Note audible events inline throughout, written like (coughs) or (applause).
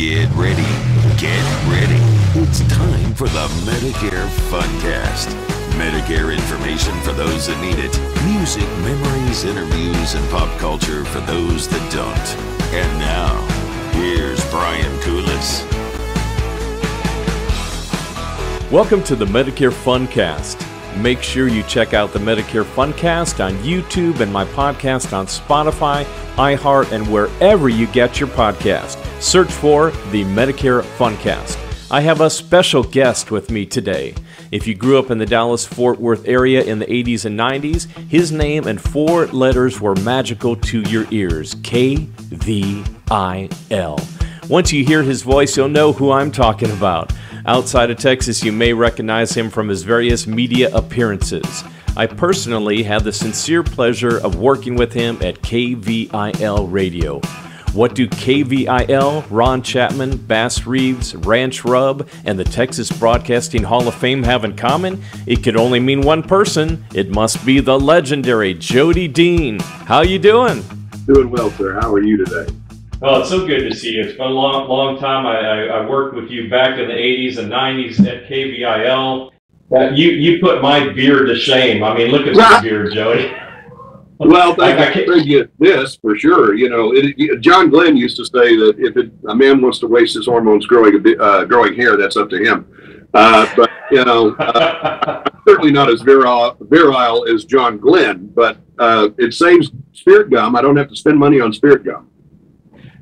Get ready, get ready. It's time for the Medicare Funcast. Medicare information for those that need it, music, memories, interviews, and pop culture for those that don't. And now, here's Brian Kulis. Welcome to the Medicare Funcast. Make sure you check out the Medicare Funcast on YouTube and my podcast on Spotify, iHeart, and wherever you get your podcast. Search for the Medicare Funcast. I have a special guest with me today. If you grew up in the Dallas Fort Worth area in the 80s and 90s, his name and four letters were magical to your ears K V I L. Once you hear his voice, you'll know who I'm talking about. Outside of Texas, you may recognize him from his various media appearances. I personally had the sincere pleasure of working with him at KVIL Radio. What do KVIL, Ron Chapman, Bass Reeves, Ranch Rub, and the Texas Broadcasting Hall of Fame have in common? It could only mean one person. It must be the legendary Jody Dean. How you doing? Doing well, sir. How are you today? Oh, it's so good to see you. It's been a long, long time. I, I, I worked with you back in the 80s and 90s at KVIL. Uh, you, you put my beard to shame. I mean, look at this beard, Jody. Well, (laughs) I, I can get this for sure. You know, it, John Glenn used to say that if it, a man wants to waste his hormones growing a bit, uh, growing hair, that's up to him. Uh, but you know, uh, (laughs) certainly not as virile, virile as John Glenn. But uh, it saves spirit gum. I don't have to spend money on spirit gum.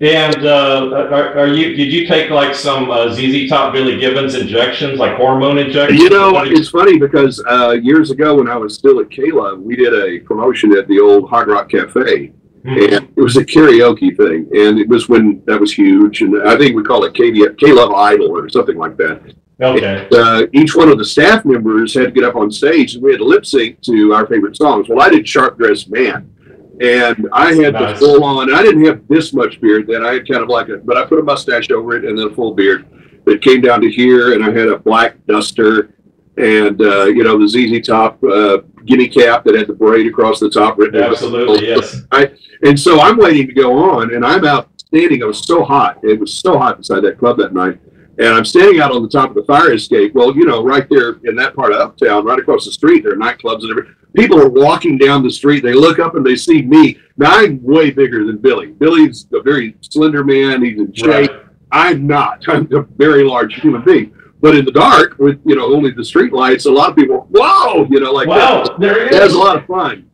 And uh, are, are, you? Did you take like some uh, ZZ Top Billy Gibbons injections, like hormone injections? You know, it's funny because uh, years ago when I was still at KVIL, we did a promotion at the old Hard Rock Cafe, mm-hmm. and it was a karaoke thing, and it was when that was huge, and I think we call it KVIL Idol or something like that. Okay. And, uh, each one of the staff members had to get up on stage, and we had to lip sync to our favorite songs. Well, I did Sharp Dressed Man and I had nice. the full on. I didn't have this much beard then. I had kind of like a, but I put a mustache over it and then a full beard. It came down to here, and I had a black duster, and uh, you know the ZZ Top uh, guinea cap that had the braid across the top. Written Absolutely, yes. I, and so I'm waiting to go on, and I'm out standing. It was so hot. It was so hot inside that club that night. And I'm standing out on the top of the fire escape. Well, you know, right there in that part of uptown, right across the street, there are nightclubs and everything people are walking down the street. They look up and they see me. Now I'm way bigger than Billy. Billy's a very slender man. He's in shape. Right. I'm not. (laughs) I'm a very large human being. But in the dark, with you know only the street lights, a lot of people, whoa, you know, like wow, that. there it is. That's a lot of fun.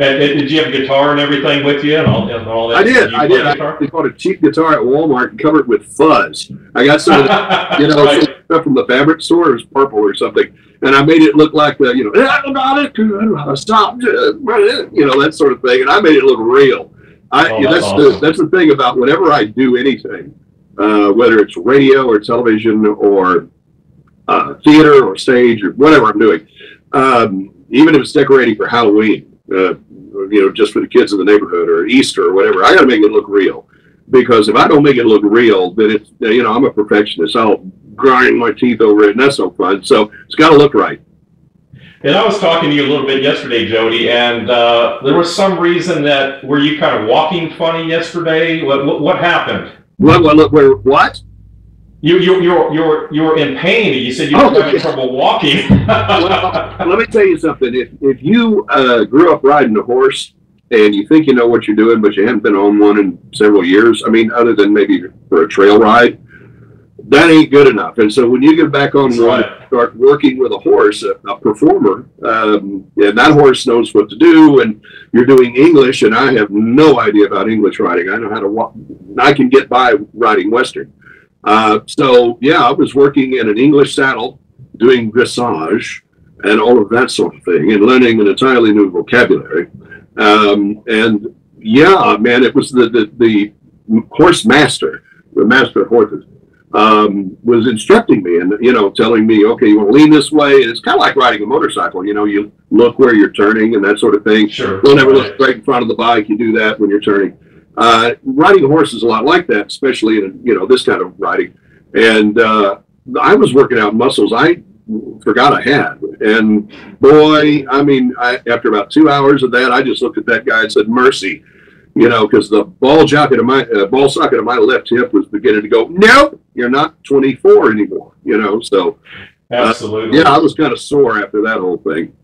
And, and, did you have a guitar and everything with you and all, and all that? I did. I did. I bought a cheap guitar at Walmart and covered it with fuzz. I got some of the, (laughs) you know, right. stuff from the fabric store. It was purple or something and I made it look like the, you know, stop, you know, that sort of thing. And I made it look real. I, oh, that's, that's awesome. the, that's the thing about whenever I do anything, uh, whether it's radio or television or uh, theater or stage or whatever I'm doing, um, even if it's decorating for Halloween, uh, you know, just for the kids in the neighborhood or Easter or whatever, I got to make it look real. Because if I don't make it look real, then it's, you know, I'm a perfectionist. I'll grinding my teeth over it, and that's no fun. So it's got to look right. And I was talking to you a little bit yesterday, Jody, and uh, there was some reason that were you kind of walking funny yesterday? What what, what happened? What what what? what? You you you're you're you're in pain. And you said you were oh, having trouble walking. well, let me tell you something. If if you uh, grew up riding a horse and you think you know what you're doing, but you haven't been on one in several years, I mean, other than maybe for a trail ride, that ain't good enough. And so when you get back on one, start working with a horse, a, a performer, um, and that horse knows what to do, and you're doing English, and I have no idea about English riding. I know how to walk. I can get by riding Western. Uh, so yeah, I was working in an English saddle, doing dressage and all of that sort of thing, and learning an entirely new vocabulary. Um, and yeah, man, it was the, the, the horse master, the master of horses um, was instructing me and you know telling me okay you want to lean this way. And it's kind of like riding a motorcycle you know you look where you're turning and that sort of thing. Sure. Don't ever look right. in front of the bike you do that when you're turning. Uh, riding a horse is a lot like that especially in you know this kind of riding. And uh, i was working out muscles i forgot i had. And boy i mean I, after about two hours of that i just looked at that guy and said mercy you know, because the ball socket of my uh, ball socket of my left hip was beginning to go. Nope, you're not 24 anymore. You know, so absolutely. Uh, yeah, I was kind of sore after that whole thing.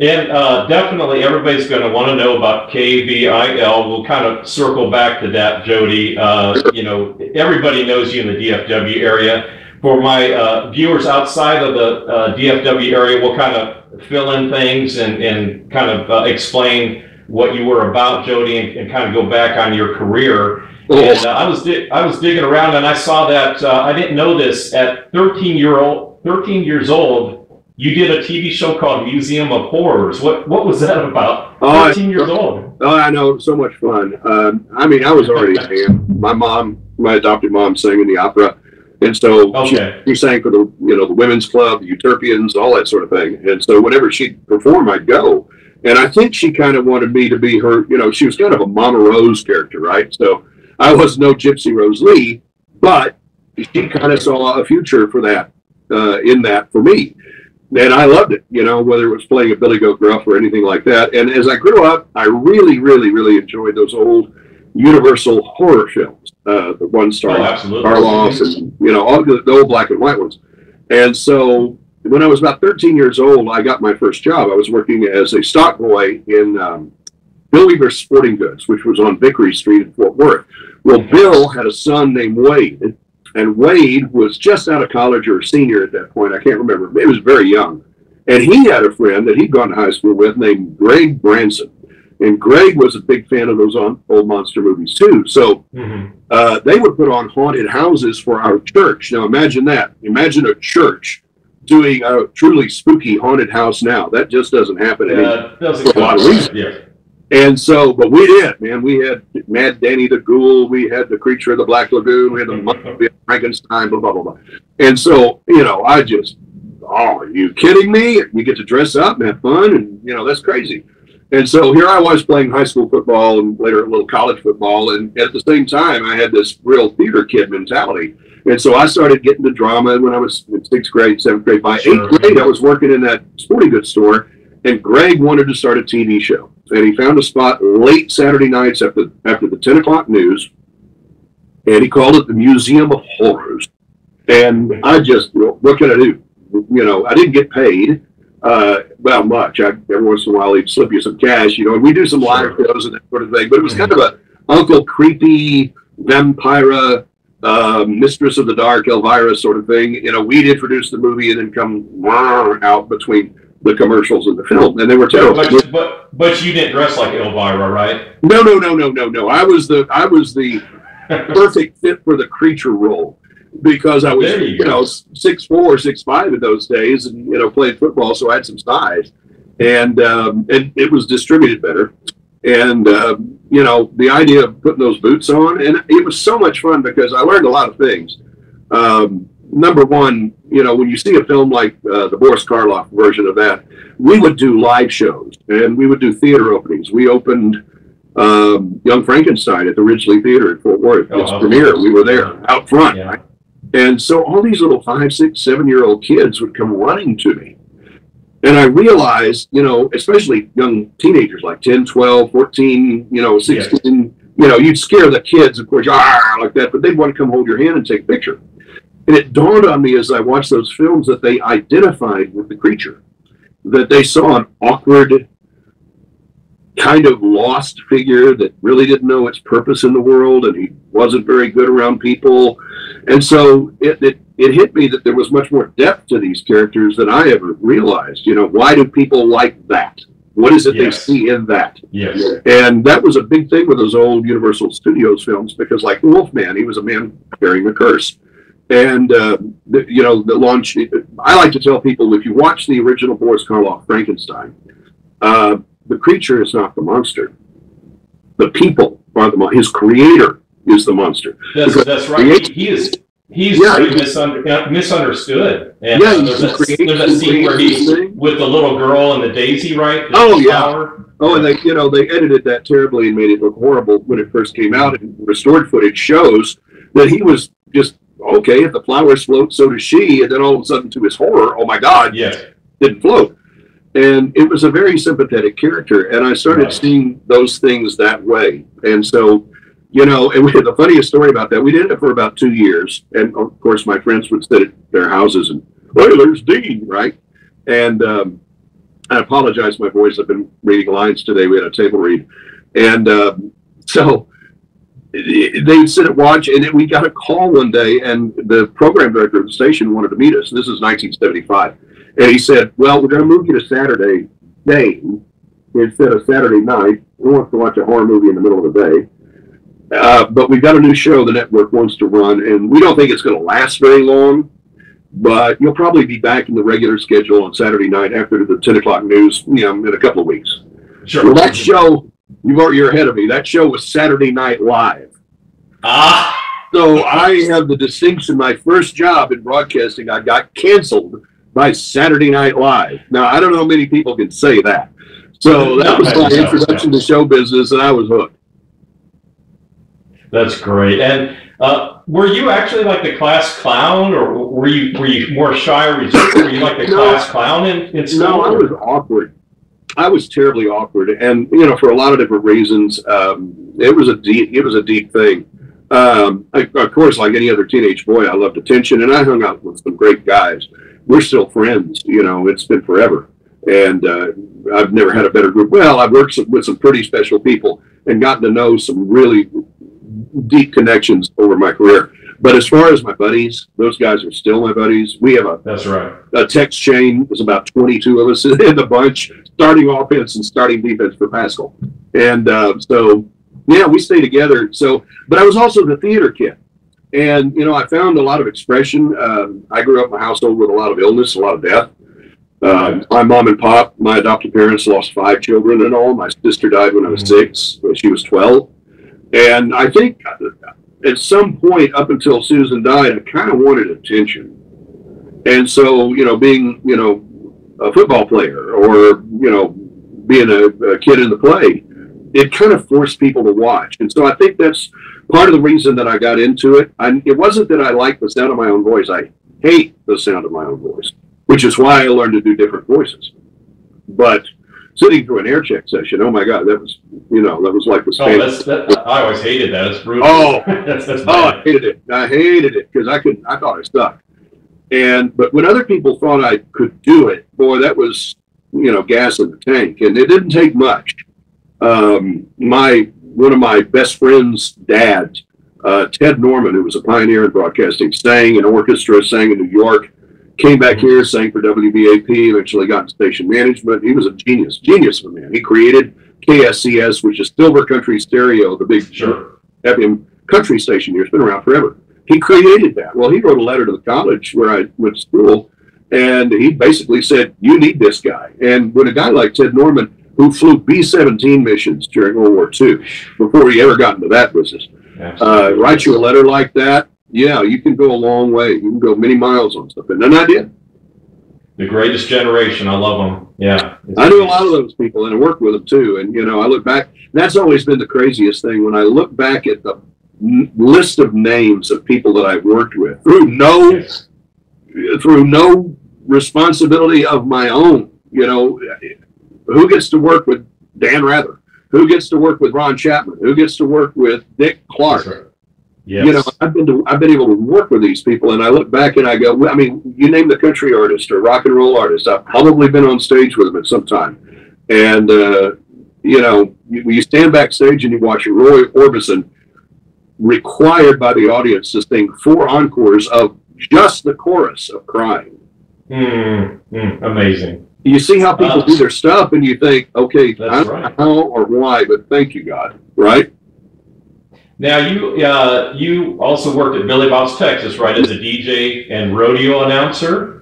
And uh, definitely, everybody's going to want to know about KVIL. We'll kind of circle back to that, Jody. Uh, you know, everybody knows you in the DFW area. For my uh, viewers outside of the uh, DFW area, we'll kind of fill in things and, and kind of uh, explain what you were about, Jody, and, and, kind of go back on your career. And uh, I was di- I was digging around and I saw that I didn't know this at 13 year old 13 years old you did a TV show called Museum of Horrors. What what was that about? Oh, 13 years old. Oh, I know, so much fun. Um, I mean, I was already a fan. My mom, my adopted mom, sang in the opera, and so okay. she, she, sang for the you know the women's club, the Utopians, all that sort of thing. And so whenever she'd perform, I'd go. And I think she kind of wanted me to be her. You know, she was kind of a Mama Rose character, right? So I was no Gypsy Rose Lee, but she kind of saw a future for that uh, in that for me and I loved it, you know, whether it was playing a Billy Goat Gruff or anything like that. And as I grew up, I really, really, really enjoyed those old Universal horror films, uh, the one starring oh, Karloff and, you know, all the old black and white ones. And so when I was about 13 years old, I got my first job. I was working as a stock boy in um, Bill Weaver Sporting Goods, which was on Vickery Street in Fort Worth. Well, Bill had a son named Wade, and Wade was just out of college or a senior at that point. I can't remember. He was very young. And he had a friend that he'd gone to high school with named Greg Branson. And Greg was a big fan of those old monster movies too. So mm-hmm. uh, they would put on haunted houses for our church. Now imagine that. Imagine a church doing a truly spooky haunted house now. That just doesn't happen yeah, doesn't for a lot of reasons. Yeah. And so, but we did, man. We had Mad Danny the Ghoul. We had the Creature of the Black Lagoon. We had the mm-hmm. we had Frankenstein. Blah blah blah blah. And so, you know, I just, oh, are you kidding me? You get to dress up and have fun, and you know that's crazy. And so here I was playing high school football and later a little college football, and at the same time I had this real theater kid mentality. And so I started getting to drama when I was in sixth grade, seventh grade. By sure. eighth grade, I was working in that sporting goods store, and Greg wanted to start a TV show and he found a spot late Saturday nights after after the ten o'clock news, and he called it the Museum of Horrors. And I just, what can I do? You know, I didn't get paid. Uh, well, much. I, every once in a while, he'd slip you some cash. You know, and we do some live shows and that sort of thing. But it was kind of a Uncle Creepy Vampira, uh, Mistress of the Dark, Elvira sort of thing. You know, we'd introduce the movie and then come out between the commercials in the film, and they were terrible. But, but, but you didn't dress like Elvira, right? No, no, no, no, no, no. I was the I was the (laughs) perfect fit for the creature role because I was you, you know six four, six five in those days, and you know played football, so I had some size, and um, and it was distributed better, and uh, you know the idea of putting those boots on, and it was so much fun because I learned a lot of things. Um, number one, you know, when you see a film like uh, the Boris Karloff version of that, we would do live shows and we would do theater openings. We opened um, Young Frankenstein at the Ridglea Theater in Fort Worth. Oh, its premiere. We were there out front. Yeah. And so all these little five, six, seven year old kids would come running to me. And I realized, you know, especially young teenagers like 10, 12, 14, you know, 16, yes. you know, you'd scare the kids, of course, ah, like that, but they'd want to come hold your hand and take a picture. And it dawned on me as I watched those films that they identified with the creature, that they saw an awkward, kind of lost figure that really didn't know its purpose in the world and he wasn't very good around people. And so it, it, it hit me that there was much more depth to these characters than I ever realized. You know, why do people like that? What is it yes. they see in that? Yes. And that was a big thing with those old Universal Studios films because, like Wolfman, he was a man bearing a curse. And, uh, the, you know, the launch, I like to tell people if you watch the original Boris Karloff Frankenstein, uh, the creature is not the monster. The people are the. His creator is the monster. That's, that's right. He, he, is. He's yeah, misunder, misunderstood. And yeah, uh, there's, a, there's a scene where he's with the little girl and the daisy, right? The oh, yeah. Oh, and they, you know, they edited that terribly and made it look horrible when it first came out. And restored footage shows that he was just okay, if the flowers float, so does she. And then all of a sudden, to his horror, oh my God, yes. didn't float. And it was a very sympathetic character. And I started Right. seeing those things that way. And so, you know, and we had the funniest story about that. We did it for about two years. And of course, my friends would sit at their houses and, well, there's Dean, right? And um, I apologize, my voice. I've been reading lines today. We had a table read. And um, so they'd sit and watch, and then we got a call one day, and the program director of the station wanted to meet us. This is 1975. And he said, Well, we're going to move you to Saturday day instead of Saturday night. Who wants to watch a horror movie in the middle of the day? Uh, but we've got a new show the network wants to run, and we don't think it's going to last very long. But you'll probably be back in the regular schedule on Saturday night after the 10 o'clock news, you know, in a couple of weeks. Sure. Well, that show, you've already, you're ahead of me. That show was Saturday Night Live. Ah, So I have the distinction. My first job in broadcasting, I got canceled by Saturday Night Live. Now I don't know how many people can say that. So that was my introduction to show business, and I was hooked. that's great. And uh, were you actually like the class clown, or were you were you more shy or? Were you like the No. class clown in, in school? No, I was awkward. I was terribly awkward, and you know, for a lot of different reasons. Um, it was a deep, it was a deep thing. Um, I, of course, like any other teenage boy, I loved attention, and I hung out with some great guys. We're still friends. You know, it's been forever, and uh, I've never had a better group. Well, I've worked some, with some pretty special people and gotten to know some really deep connections over my career. But as far as my buddies, those guys are still my buddies. We have a That's right. a text chain. There's about 22 of us (laughs) in the bunch, starting offense and starting defense for Paschal. And uh, so, yeah, we stay together. So, but I was also the theater kid. And, you know, I found a lot of expression. Um I grew up in a household with a lot of illness, a lot of death. Um, my mom and pop, my adopted parents lost five children and all. My sister died when I was six, when she was 12. And I think at some point up until Susan died, I kind of wanted attention. And so, you know, being, you know, a football player or, you know, being a, a kid in the play, it kind of forced people to watch. And so I think that's part of the reason that I got into it. I, it wasn't that I liked the sound of my own voice. I hate the sound of my own voice, which is why I learned to do different voices. But sitting through an air check session, oh my God, that was, you know, that was like the Oh, that's that. I always hated that. It's brutal. Oh. (laughs) that's that's Oh, I hated it. I hated it because I couldn't. I thought I sucked. And but when other people thought I could do it, boy, that was you know gas in the tank, and it didn't take much. Um, my one of my best friends' dad, uh, Ted Norman, who was a pioneer in broadcasting, sang in orchestra, sang in New York, came back here, sang for WBAP, eventually got in station management. He was a genius, genius of a man. He created KSCS, which is Silver Country Stereo, the big Sure. FM country station here. It's been around forever. He created that. Well, he wrote a letter to the college where I went to school, and he basically said, "You need this guy." And when a guy like Ted Norman, who flew B-17 missions during World War II, before he ever got into that business, uh, writes you a letter like that, yeah, you can go a long way. You can go many miles on something, and I did. The greatest generation. I love them. Yeah. I knew a lot of those people, and I worked with them too. And you know, I look back. That's always been the craziest thing when I look back at the list of names of people that I've worked with through no Yes. through no responsibility of my own. You know, who gets to work with Dan Rather? Who gets to work with Ron Chapman? Who gets to work with Dick Clark? Yes. You know, I've been to, I've been able to work with these people, and I look back and I go, I mean, you name the country artist or rock and roll artist, I've probably been on stage with them at some time. And uh, you know, you, you stand backstage and you watch Roy Orbison required by the audience to sing four encores of just the chorus of crying. Mm, mm, amazing. You see how people Uh, do their stuff, and you think, okay, I don't know how or why, but thank you, God, right? Now you uh, you also worked at Billy Bob's Texas, right, as a DJ and rodeo announcer.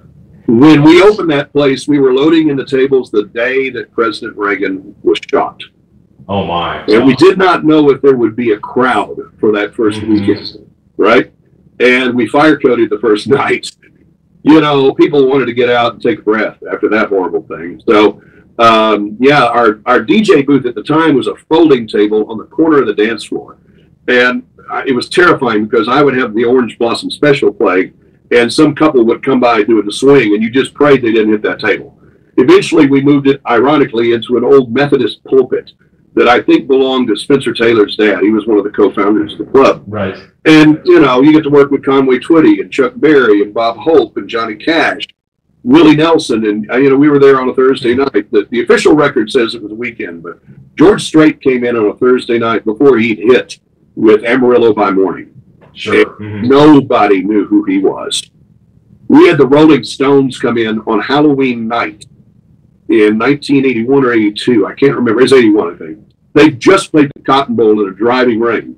When we opened that place, we were loading in the tables the day that President Reagan was shot. Oh my! And we did not know if there would be a crowd for that 1st Mhm. weekend, right? And we fire coded the first (laughs) night. You know, people wanted to get out and take a breath after that horrible thing. So, um, yeah, our, our DJ booth at the time was a folding table on the corner of the dance floor. And it was terrifying because I would have the Orange Blossom Special play, and some couple would come by doing the swing, and you just prayed they didn't hit that table. Eventually, we moved it, ironically, into an old Methodist pulpit that I think belonged to Spencer Taylor's dad. He was one of the co-founders of the club. Right. And, you know, you get to work with Conway Twitty and Chuck Berry and Bob Hope and Johnny Cash, Willie Nelson. And, uh, you know, we were there on a Thursday night. The, the official record says it was a weekend, but George Strait came in on a Thursday night before he'd hit with Amarillo by morning. Sure. Mm-hmm. Nobody knew who he was. We had the Rolling Stones come in on Halloween night in 1981 or 82. I can't remember. It's 81, I think. They just played the Cotton Bowl in a driving rain.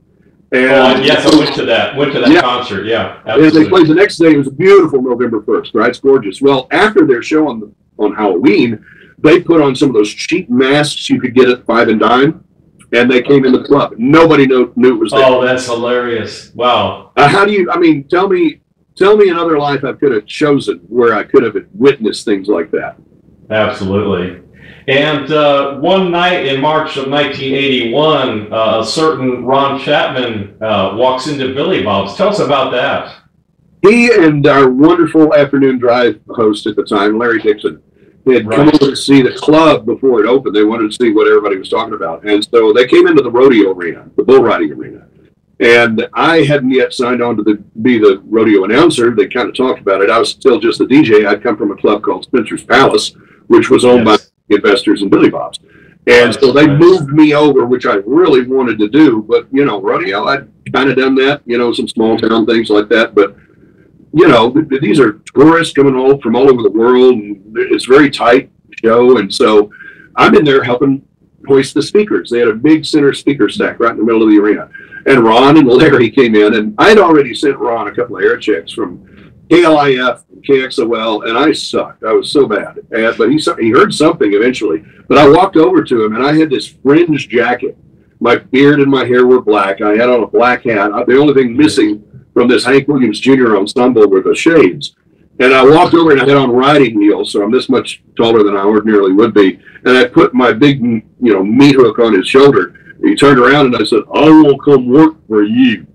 And oh, yes, I went to that. Went to that yeah. concert. Yeah, absolutely. and they played the next day. It was a beautiful November first. Right, it's gorgeous. Well, after their show on the, on Halloween, they put on some of those cheap masks you could get at Five and Dime, and they came in the club. Nobody knew knew it was there. Oh, that's hilarious! Wow. Uh, how do you? I mean, tell me, tell me another life I could have chosen where I could have witnessed things like that. Absolutely. And uh, one night in March of 1981, uh, a certain Ron Chapman uh, walks into Billy Bob's. Tell us about that. He and our wonderful afternoon drive host at the time, Larry Dixon, had right. come over to see the club before it opened. They wanted to see what everybody was talking about. And so they came into the rodeo arena, the bull riding arena. And I hadn't yet signed on to the, be the rodeo announcer. They kind of talked about it. I was still just the DJ. I'd come from a club called Spencer's Palace, which was owned yes. by investors and Billy Bob's. And so they moved me over, which I really wanted to do. But, you know, rodeo, I'd kind of done that, you know, some small town things like that. But, you know, these are tourists coming all from all over the world. And it's very tight show. And so I'm in there helping hoist the speakers. They had a big center speaker stack right in the middle of the arena. And Ron and Larry came in, and I'd already sent Ron a couple of air checks from KLIF, KXOL, and I sucked. I was so bad. And, but he he heard something eventually. But I walked over to him, and I had this fringe jacket. My beard and my hair were black. I had on a black hat. The only thing missing from this Hank Williams Jr. ensemble were the shades. And I walked over and I had on riding heels, so I'm this much taller than I ordinarily would be. And I put my big, you know, meat hook on his shoulder. He turned around and I said, I will come work for you.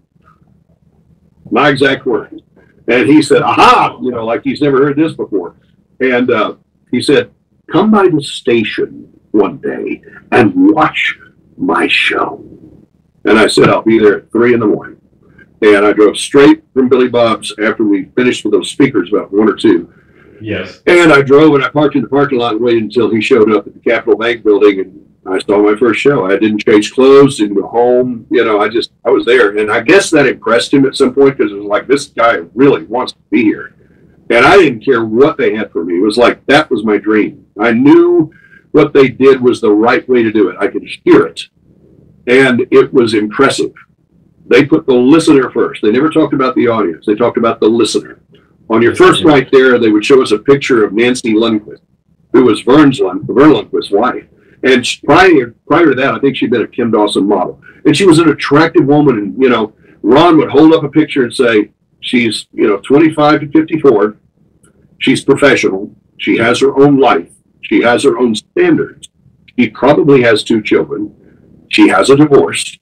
My exact words. And he said, aha, you know, like he's never heard this before. And uh, he said, come by the station one day and watch my show. And I said, I'll be there at three in the morning. And I drove straight from Billy Bob's after we finished with those speakers, about one or two. Yes. And I drove and I parked in the parking lot and waited until he showed up at the Capital Bank building and I saw my first show. I didn't change clothes, didn't go home. You know, I just, I was there. And I guess that impressed him at some point because it was like, this guy really wants to be here. And I didn't care what they had for me. It was like, that was my dream. I knew what they did was the right way to do it. I could hear it. And it was impressive. They put the listener first. They never talked about the audience. They talked about the listener. On your first night there, they would show us a picture of Nancy Lundquist, who was Verne's Lund, Verne Lundquist's wife. And prior prior to that, I think she'd been a Kim Dawson model, and she was an attractive woman. And you know, Ron would hold up a picture and say, "She's you know 25 to 54. She's professional. She has her own life. She has her own standards. She probably has two children. She has a divorce.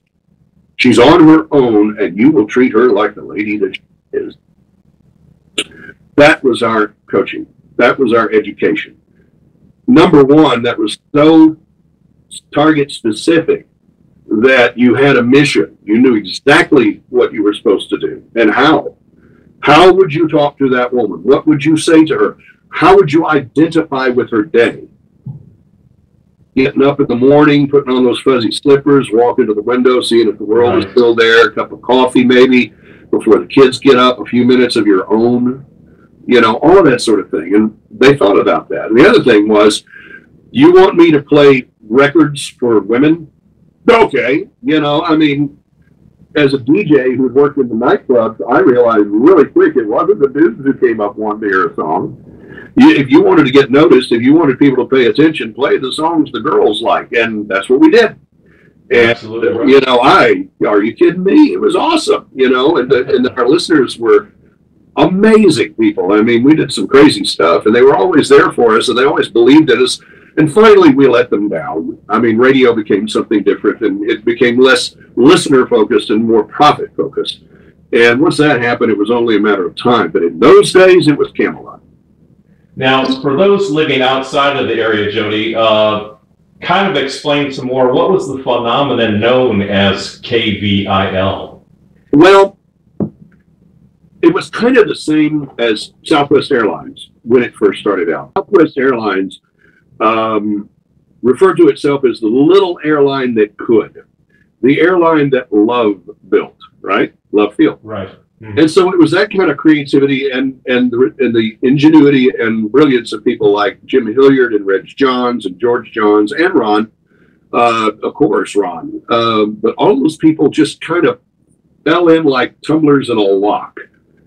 She's on her own, and you will treat her like the lady that she is." That was our coaching. That was our education number one, that was so target specific that you had a mission. You knew exactly what you were supposed to do and how. How would you talk to that woman? What would you say to her? How would you identify with her day? Getting up in the morning, putting on those fuzzy slippers, walking to the window, seeing if the world right. is still there, a cup of coffee maybe before the kids get up, a few minutes of your own, you know, all of that sort of thing. And they thought about that. And the other thing was, you want me to play records for women? Okay, you know, I mean, as a DJ who worked in the nightclubs, I realized really quick it wasn't the dudes who came up wanting to hear a song. You, if you wanted to get noticed, if you wanted people to pay attention, play the songs the girls like, and that's what we did. And Absolutely right. you know, I are you kidding me? It was awesome, you know, and the, and our listeners were amazing people. I mean, we did some crazy stuff, and they were always there for us, and they always believed in us. And finally, we let them down. I mean, radio became something different, and it became less listener focused and more profit focused. And once that happened, it was only a matter of time. But in those days, it was Camelot. Now, for those living outside of the area, Jody, uh, kind of explain some more. What was the phenomenon known as KVIL? Well, it was kind of the same as Southwest Airlines when it first started out. Southwest Airlines um, referred to itself as the little airline that could, the airline that Love built, right? Love Field. Right. Mm-hmm. And so it was that kind of creativity and and the, and the ingenuity and brilliance of people like Jim Hilliard and Reg Johns and George Johns and Ron, uh, of course, Ron. Uh, but all those people just kind of fell in like tumblers in a lock.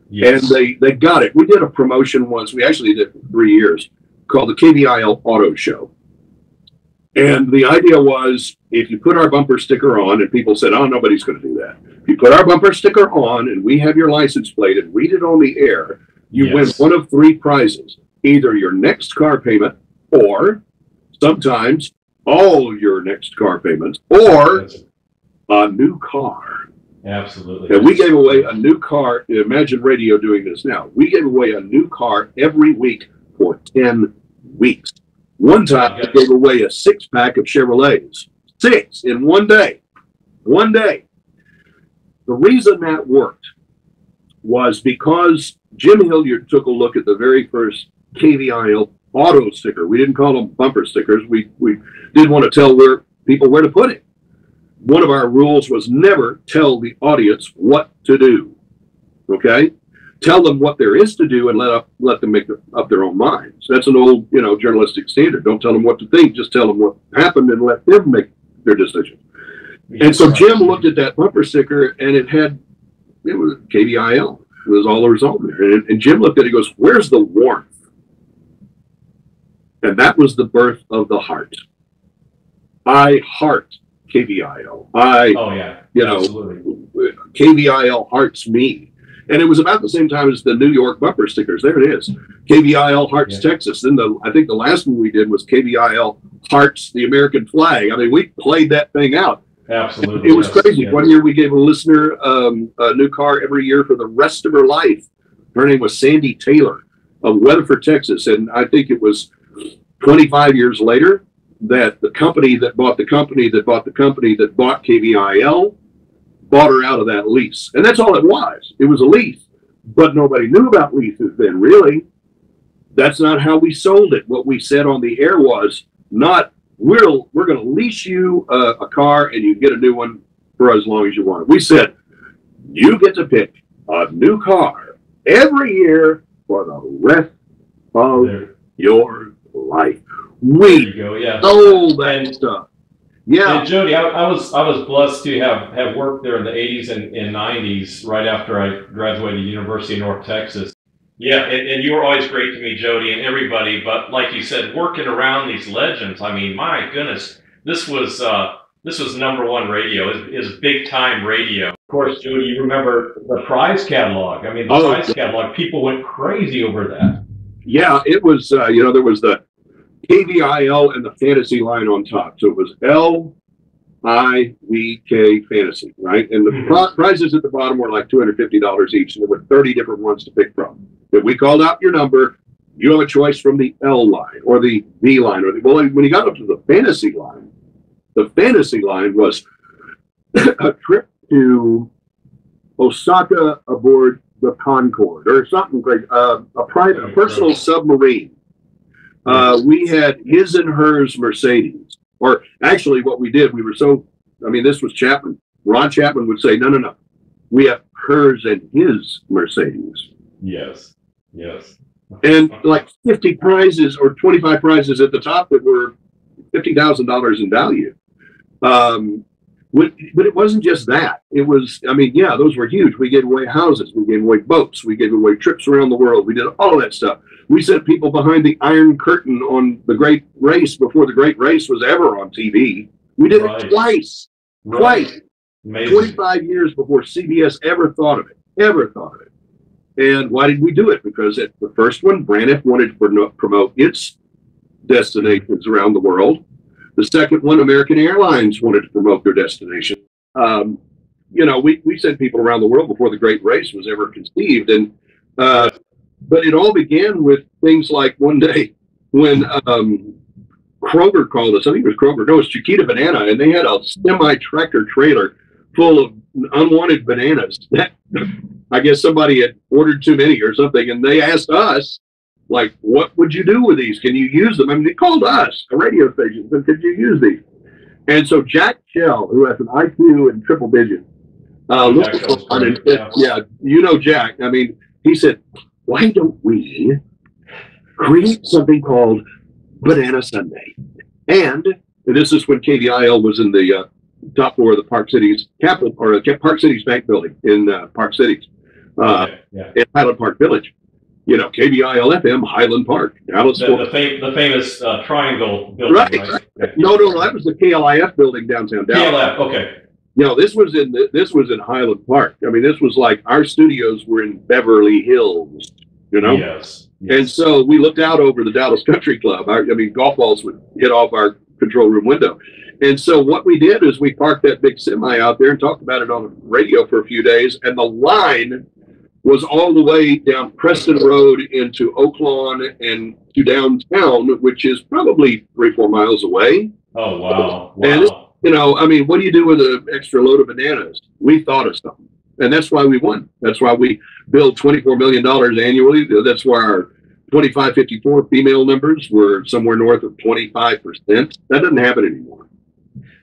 Yes. And they, they got it. We did a promotion once. We actually did three years called the KVIL Auto Show. And the idea was if you put our bumper sticker on, and people said, oh, nobody's going to do that. If you put our bumper sticker on and we have your license plate and read it on the air, you yes. win one of three prizes either your next car payment, or sometimes all your next car payments, or a new car. Absolutely. And we gave away a new car. Imagine radio doing this now. We gave away a new car every week for 10 weeks. One time we gave away a six pack of Chevrolets. Six in one day. One day. The reason that worked was because Jim Hilliard took a look at the very first KVIL auto sticker. We didn't call them bumper stickers. We, we didn't want to tell where people where to put it one of our rules was never tell the audience what to do. Okay? Tell them what there is to do and let up let them make up their own minds. That's an old, you know, journalistic standard. Don't tell them what to think, just tell them what happened and let them make their decision. And so Jim looked at that bumper sticker and it had it was KVIL. It was all the result there. And, and Jim looked at it, he goes, Where's the warmth? And that was the birth of the heart. I heart KVIL. I, oh yeah, you know, Absolutely. KVIL hearts me. And it was about the same time as the New York bumper stickers. There it is. KVIL Hearts yeah. Texas. Then the I think the last one we did was KVIL Hearts the American flag. I mean, we played that thing out. Absolutely. It was yes. crazy. Yes. One year we gave a listener um, a new car every year for the rest of her life. Her name was Sandy Taylor of Weatherford, Texas. And I think it was 25 years later, that the company that bought the company that bought the company that bought KVIL bought her out of that lease. And that's all it was. It was a lease. But nobody knew about leases then, really. That's not how we sold it. What we said on the air was not, we're, we're going to lease you a, a car and you get a new one for as long as you want. We said, you get to pick a new car every year for the rest of there. your life. We go, yeah. sold that and, stuff. Yeah, and Jody, I, I, was I was blessed to have have worked there in the '80s and, and '90s, right after I graduated University of North Texas. Yeah, and, and, you were always great to me, Jody, and everybody. But like you said, working around these legends, I mean, my goodness, this was uh, this was number one radio. It was big time radio. Of course, Jody, you remember the prize catalog. I mean, the oh, prize catalog. People went crazy over that. Yeah, it was. Uh, you know, there was the KVIL and the fantasy line on top. So it was L I V K fantasy, right? And the mm-hmm. prizes at the bottom were like $250 each, and there were 30 different ones to pick from. If we called out your number, you have a choice from the L line or the V line. Or the, well, when you got up to the fantasy line, the fantasy line was (coughs) a trip to Osaka aboard the Concorde or something great, uh, a private, a personal submarine uh, we had his and hers Mercedes. Or actually, what we did, we were so, I mean, this was Chapman. Ron Chapman would say, no, no, no. We have hers and his Mercedes. Yes. Yes. And like 50 prizes or 25 prizes at the top that were $50,000 in value. Um, but it wasn't just that. It was, I mean, yeah, those were huge. We gave away houses, we gave away boats, we gave away trips around the world, we did all of that stuff. We sent people behind the Iron Curtain on the Great Race before the Great Race was ever on TV. We did right. it twice, right. twice, Amazing. 25 years before CBS ever thought of it, ever thought of it. And why did we do it? Because at the first one, Braniff wanted to promote its destinations around the world. The second one, American Airlines wanted to promote their destination. Um, you know, we, we sent people around the world before the Great Race was ever conceived. And uh, but it all began with things like one day when um, Kroger called us. I think it was Kroger. No, it was Chiquita Banana, and they had a semi tractor trailer full of unwanted bananas. That I guess somebody had ordered too many or something, and they asked us, like, what would you do with these? Can you use them? I mean, they called us, a radio station, said, could you use these? And so Jack Schell, who has an IQ and triple vision, uh, looked on and said, yeah, you know Jack. I mean, he said, why don't we create something called Banana Sunday? And this is when KVIL was in the uh, top floor of the Park Cities Capital or the Park Cities Bank building in uh, Park Cities, uh, Okay, yeah. in Highland Park Village. You know, KVIL FM, Highland Park, Dallas. The, the, fam- the famous uh, triangle building, Right, right? right. No, no, no, that was the KLIF building downtown Dallas. PLF, okay. You know, this was in the, this was in Highland Park. I mean, this was like our studios were in Beverly Hills. You know, Yes. and so we looked out over the Dallas Country Club. Our, I mean, golf balls would hit off our control room window. And so what we did is we parked that big semi out there and talked about it on the radio for a few days. And the line was all the way down Preston Road into Oak Lawn and to downtown, which is probably three, four miles away. Oh, wow. And it's- Wow. You know, I mean, what do you do with an extra load of bananas? We thought of something. And that's why we won. That's why we billed $24 million annually. That's why our 2554 female numbers were somewhere north of 25%. That doesn't happen anymore.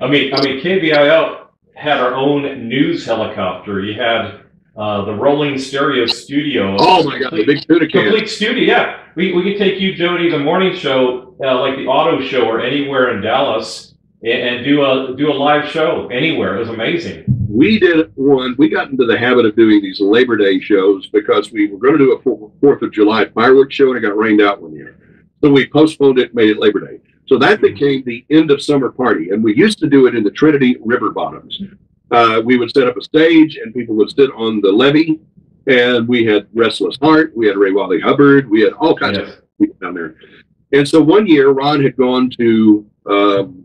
I mean, I mean, KVIL had our own news helicopter. You had uh, the rolling stereo studio. Oh my God, the big can. Complete studio, yeah. We, we could take you, Jody, the morning show, uh, like the auto show or anywhere in Dallas, and, do a do a live show anywhere. It was amazing. We did one, we got into the habit of doing these Labor Day shows because we were going to do a Fourth of July fireworks show and it got rained out one year. So we postponed it, made it Labor Day. So that Mhm. became the end of summer party. And we used to do it in the Trinity River bottoms. Uh, we would set up a stage and people would sit on the levee. And we had Restless Heart, we had Ray Wylie Hubbard, we had all kinds Yes. of people down there. And so one year, Ron had gone to um,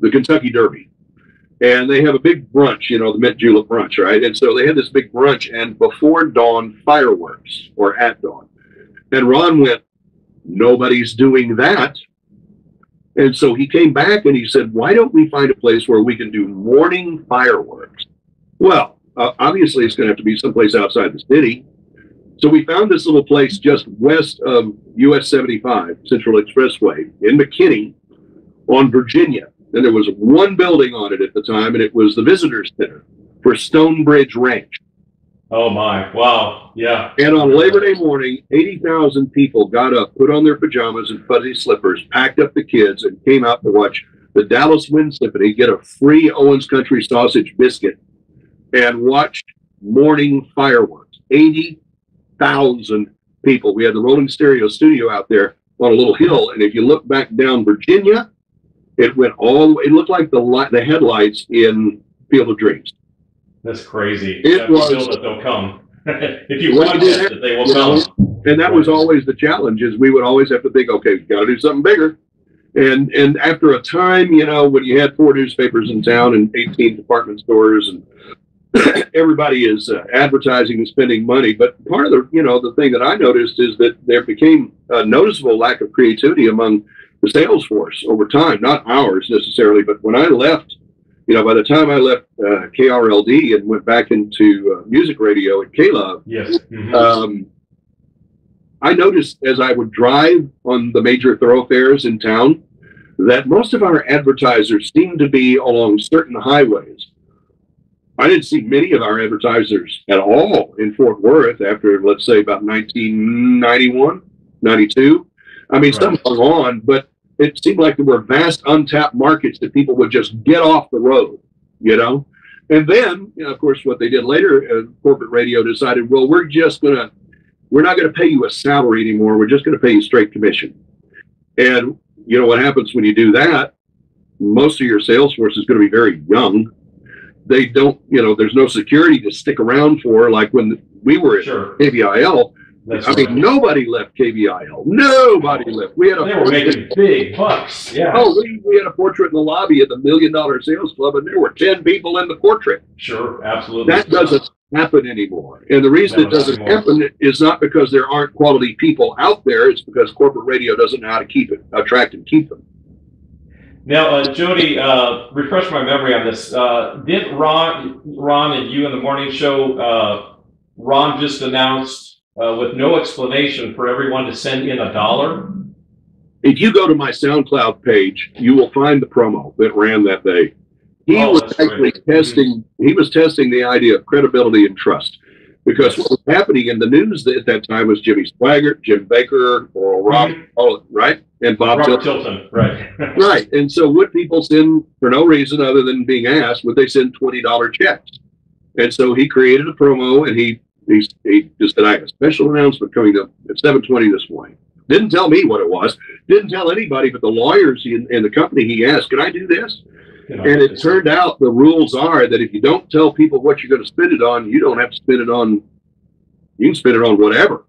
the Kentucky Derby and they have a big brunch, you know, the Mint Julep brunch, right? And so they had this big brunch and before dawn fireworks or at dawn. And Ron went, nobody's doing that. And so he came back and he said, why don't we find a place where we can do morning fireworks? Well, uh, obviously it's going to have to be someplace outside the city. So we found this little place just west of US 75, Central Expressway in McKinney on Virginia. And there was one building on it at the time, and it was the visitor center for Stonebridge Ranch. Oh my! Wow! Yeah. And on Labor Day morning, 80,000 people got up, put on their pajamas and fuzzy slippers, packed up the kids, and came out to watch the Dallas Wind Symphony get a free Owens Country sausage biscuit and watch morning fireworks. 80,000 people. We had the Rolling Stereo studio out there on a little hill, and if you look back down Virginia, it went all. It looked like the light, the headlights in Field of Dreams. That's crazy. It was- that they'll come. (laughs) if you Well, watch it, that they will know, come. and that was always the challenge is we would always have to think okay we've got to do something bigger and and after a time you know when you had four newspapers in town and 18 department stores and (clears throat) everybody is uh, advertising and spending money but part of the you know the thing that i noticed is that there became a noticeable lack of creativity among the sales force over time not ours necessarily but when i left you know by the time i left uh, krld and went back into uh, music radio at KLUV Yes. Mhm. um, I noticed as I would drive on the major thoroughfares in town that most of our advertisers seemed to be along certain highways. I didn't see many of our advertisers at all in Fort Worth after, let's say, about 1991, 92. I mean, Right. hung on, but it seemed like there were vast untapped markets that people would just get off the road, you know? And then, you know, of course, what they did later, uh, corporate radio decided, well, we're just going to we're not going to pay you a salary anymore. We're just going to pay you straight commission. And you know what happens when you do that? Most of your sales force is going to be very young. They don't, you know, there's no security to stick around for. Like when we were at Sure. KVIL, That's I mean, right. nobody left KVIL. Nobody left. We had a They were making big bucks. Yeah. oh, we, we had a portrait in the lobby at the Million Dollar Sales Club, and there were ten people in the portrait. Sure. Absolutely. That doesn't happen anymore. And the reason it doesn't anymore. happen is not because there aren't quality people out there. It's because corporate radio doesn't know how to keep it, attract and keep them. Now, uh, Jody, uh, refresh my memory on this. Uh, did Ron, Ron and you in the morning show, uh, Ron just announced uh, with no explanation for everyone to send in a dollar? If you go to my SoundCloud page, you will find the promo that ran that day. He Oh, was that's great. actually testing. He was testing the idea of credibility and trust, because what was happening in the news at that time was Jimmy Swaggart, Jim Bakker, Oral Rob, all right, and Bob Tilton. Tilton, right. (laughs) Right. And so would people send for no reason other than being asked, would they send twenty dollar checks? And so he created a promo and he he, he just said, I have a special announcement coming up at seven twenty this morning. Didn't tell me what it was. Didn't tell anybody but the lawyers in, in the company he asked, Can I do this? And it turned out the rules are that if you don't tell people what you're going to spend it on, you don't have to spend it on you can spend it on whatever.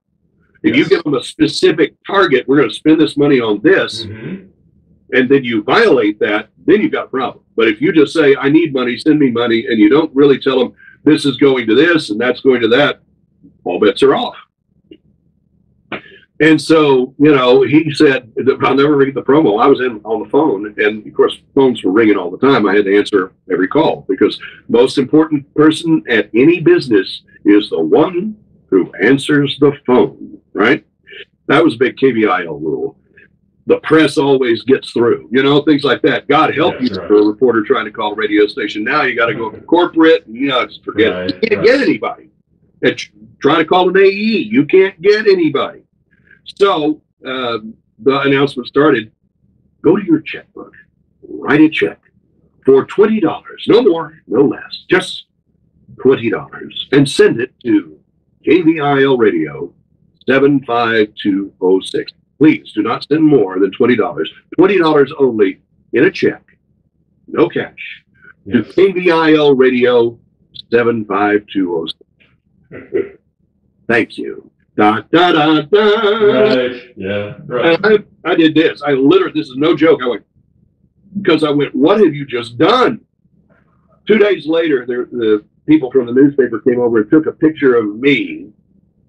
If you give them a specific target, we're going to spend this money on this Mhm. and then you violate that, then you've got a problem. But if you just say, I need money, send me money, and you don't really tell them this is going to this and that's going to that, all bets are off. And so, you know, he said, I'll never read the promo. I was in on the phone, and of course, phones were ringing all the time. I had to answer every call because most important person at any business is the one who answers the phone, right? That was a big KVIL rule the press always gets through, you know, things like that. God help you right. for a reporter trying to call a radio station. Now you got to go to corporate, and, you know, just forget Right, it. You can't right. get anybody. Try to call an AE, you can't get anybody. So um, the announcement started go to your checkbook, write a check for $20, no more, no less, just $20, and send it to KVIL Radio 75206. Please do not send more than $20. $20 only in a check, no cash, to Yes. KVIL Radio 75206. Thank you. Da, da, da, da. Right, yeah, right. I, I did this. I literally, this is no joke. I went, because I went, what have you just done? Two days later, there, the people from the newspaper came over and took a picture of me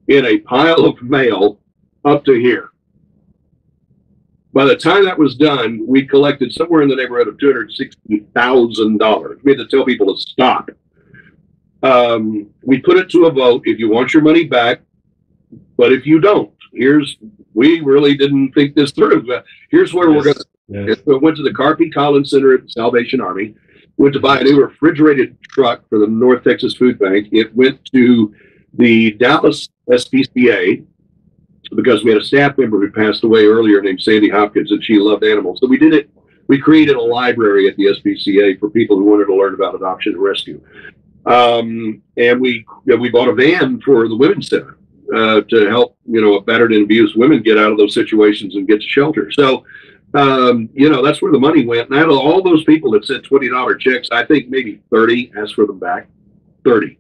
in a pile of mail up to here. By the time that was done, we collected somewhere in the neighborhood of $260,000. We had to tell people to stop. Um, we put it to a vote. If you want your money back, but if you don't, here's we really didn't think this through. But here's where we're going to. Yes. So went to the Carr P. Collins Center at the Salvation Army. Went to buy a new refrigerated truck for the North Texas Food Bank. It went to the Dallas SPCA because we had a staff member who passed away earlier named Sandy Hopkins, and she loved animals. So we did it. We created a library at the SPCA for people who wanted to learn about adoption and rescue. Um, and we we bought a van for the Women's Center uh, to help you know battered and abused women get out of those situations and get to shelter. So um, you know that's where the money went. And out of all those people that sent twenty dollar checks, I think maybe thirty asked for them back. Thirty.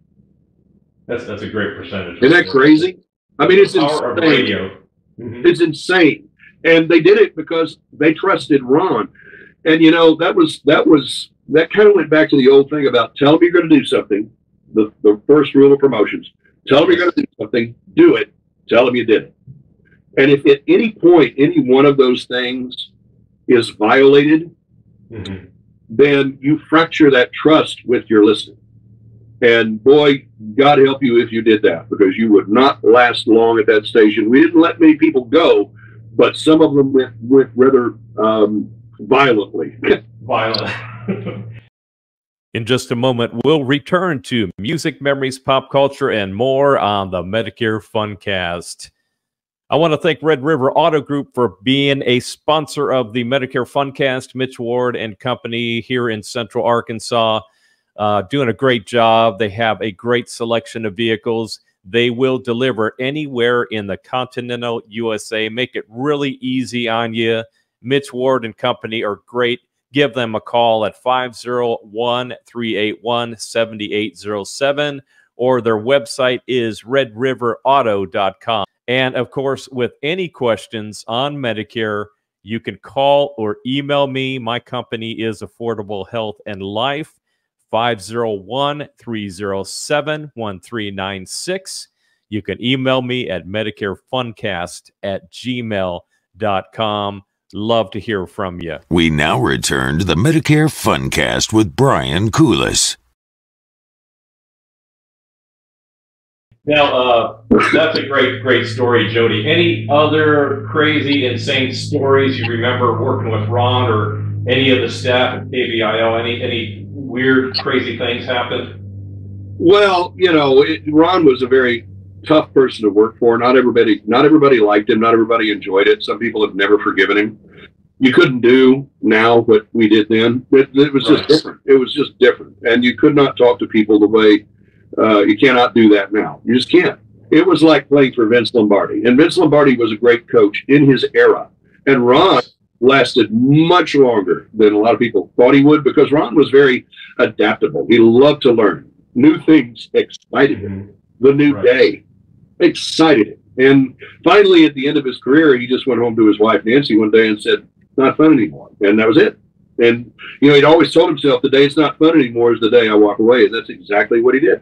That's, that's a great percentage. Isn't that crazy? I mean, it's insane. radio. Mhm. It's insane. And they did it because they trusted Ron. And you know, that was that was that kind of went back to the old thing about tell them you're going to do something. The the first rule of promotions. Tell them you're going to do something, do it. Tell them you did it. And if at any point any one of those things is violated, Mhm. then you fracture that trust with your listener. And boy, God help you if you did that because you would not last long at that station. We didn't let many people go, but some of them went, went rather um, violently. (laughs) Violent. (laughs) In just a moment, we'll return to music, memories, pop culture, and more on the Medicare Funcast. I want to thank Red River Auto Group for being a sponsor of the Medicare Funcast. Mitch Ward and company here in Central Arkansas, uh, doing a great job. They have a great selection of vehicles. They will deliver anywhere in the continental USA. Make it really easy on you. Mitch Ward and company are great give them a call at 501 381 7807 or their website is redriverauto.com. And of course, with any questions on Medicare, you can call or email me. My company is Affordable Health and Life, 501 307 1396. You can email me at MedicareFuncast at gmail.com. Love to hear from you. We now return to the Medicare Funcast with Brian Kulis. Now, uh, that's a great, great story, Jody. Any other crazy, insane stories you remember working with Ron or any of the staff at KVIL? Any any weird, crazy things happened? Well, you know, it, Ron was a very tough person to work for. Not everybody, not everybody liked him. Not everybody enjoyed it. Some people have never forgiven him. You couldn't do now what we did then. It, it was just different. It was just different, and you could not talk to people the way uh, you cannot do that now. You just can't. It was like playing for Vince Lombardi, and Vince Lombardi was a great coach in his era, and Ron lasted much longer than a lot of people thought he would because Ron was very adaptable. He loved to learn new things, excited him. The new Right. day excited. And finally, at the end of his career, he just went home to his wife Nancy one day and said, not fun anymore," and that was it. And you know, he'd always told himself, "The day it's not fun anymore is the day I walk away," and that's exactly what he did.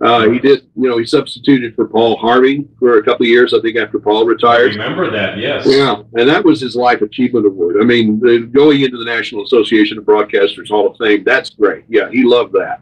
Uh, he did, you know, he substituted for Paul Harvey for a couple of years, I think, after Paul I retired. remember that, yes. Yeah, and that was his Life Achievement Award. I mean, going into the National Association of Broadcasters Hall of Fame, that's great. Yeah, he loved that.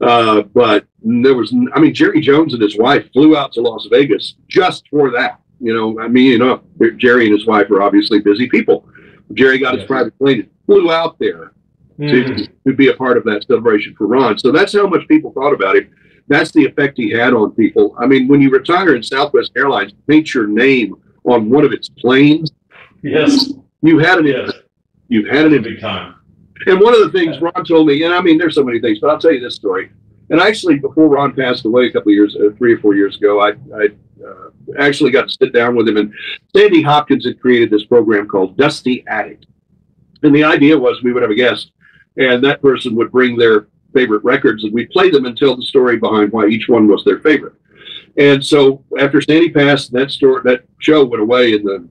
Uh, but there was, I mean, Jerry Jones and his wife flew out to Las Vegas just for that. You know, I mean, you know, Jerry and his wife are obviously busy people. Jerry got his private plane and flew out there Mhm. to, to be a part of that celebration for Ron. So that's how much people thought about him. That's the effect he had on people. I mean, when you retire in Southwest Airlines, paint your name on one of its planes. Yes, You had an yes, you've had an big time. And one of the things Ron told me, and I mean, there's so many things, but I'll tell you this story. And actually, before Ron passed away a couple of years, uh, three or four years ago, I, I uh, actually got to sit down with him. And Sandy Hopkins had created this program called Dusty Attic. And the idea was we would have a guest, and that person would bring their favorite records, and we'd play them and tell the story behind why each one was their favorite. And so after Sandy passed, that story, that show went away in the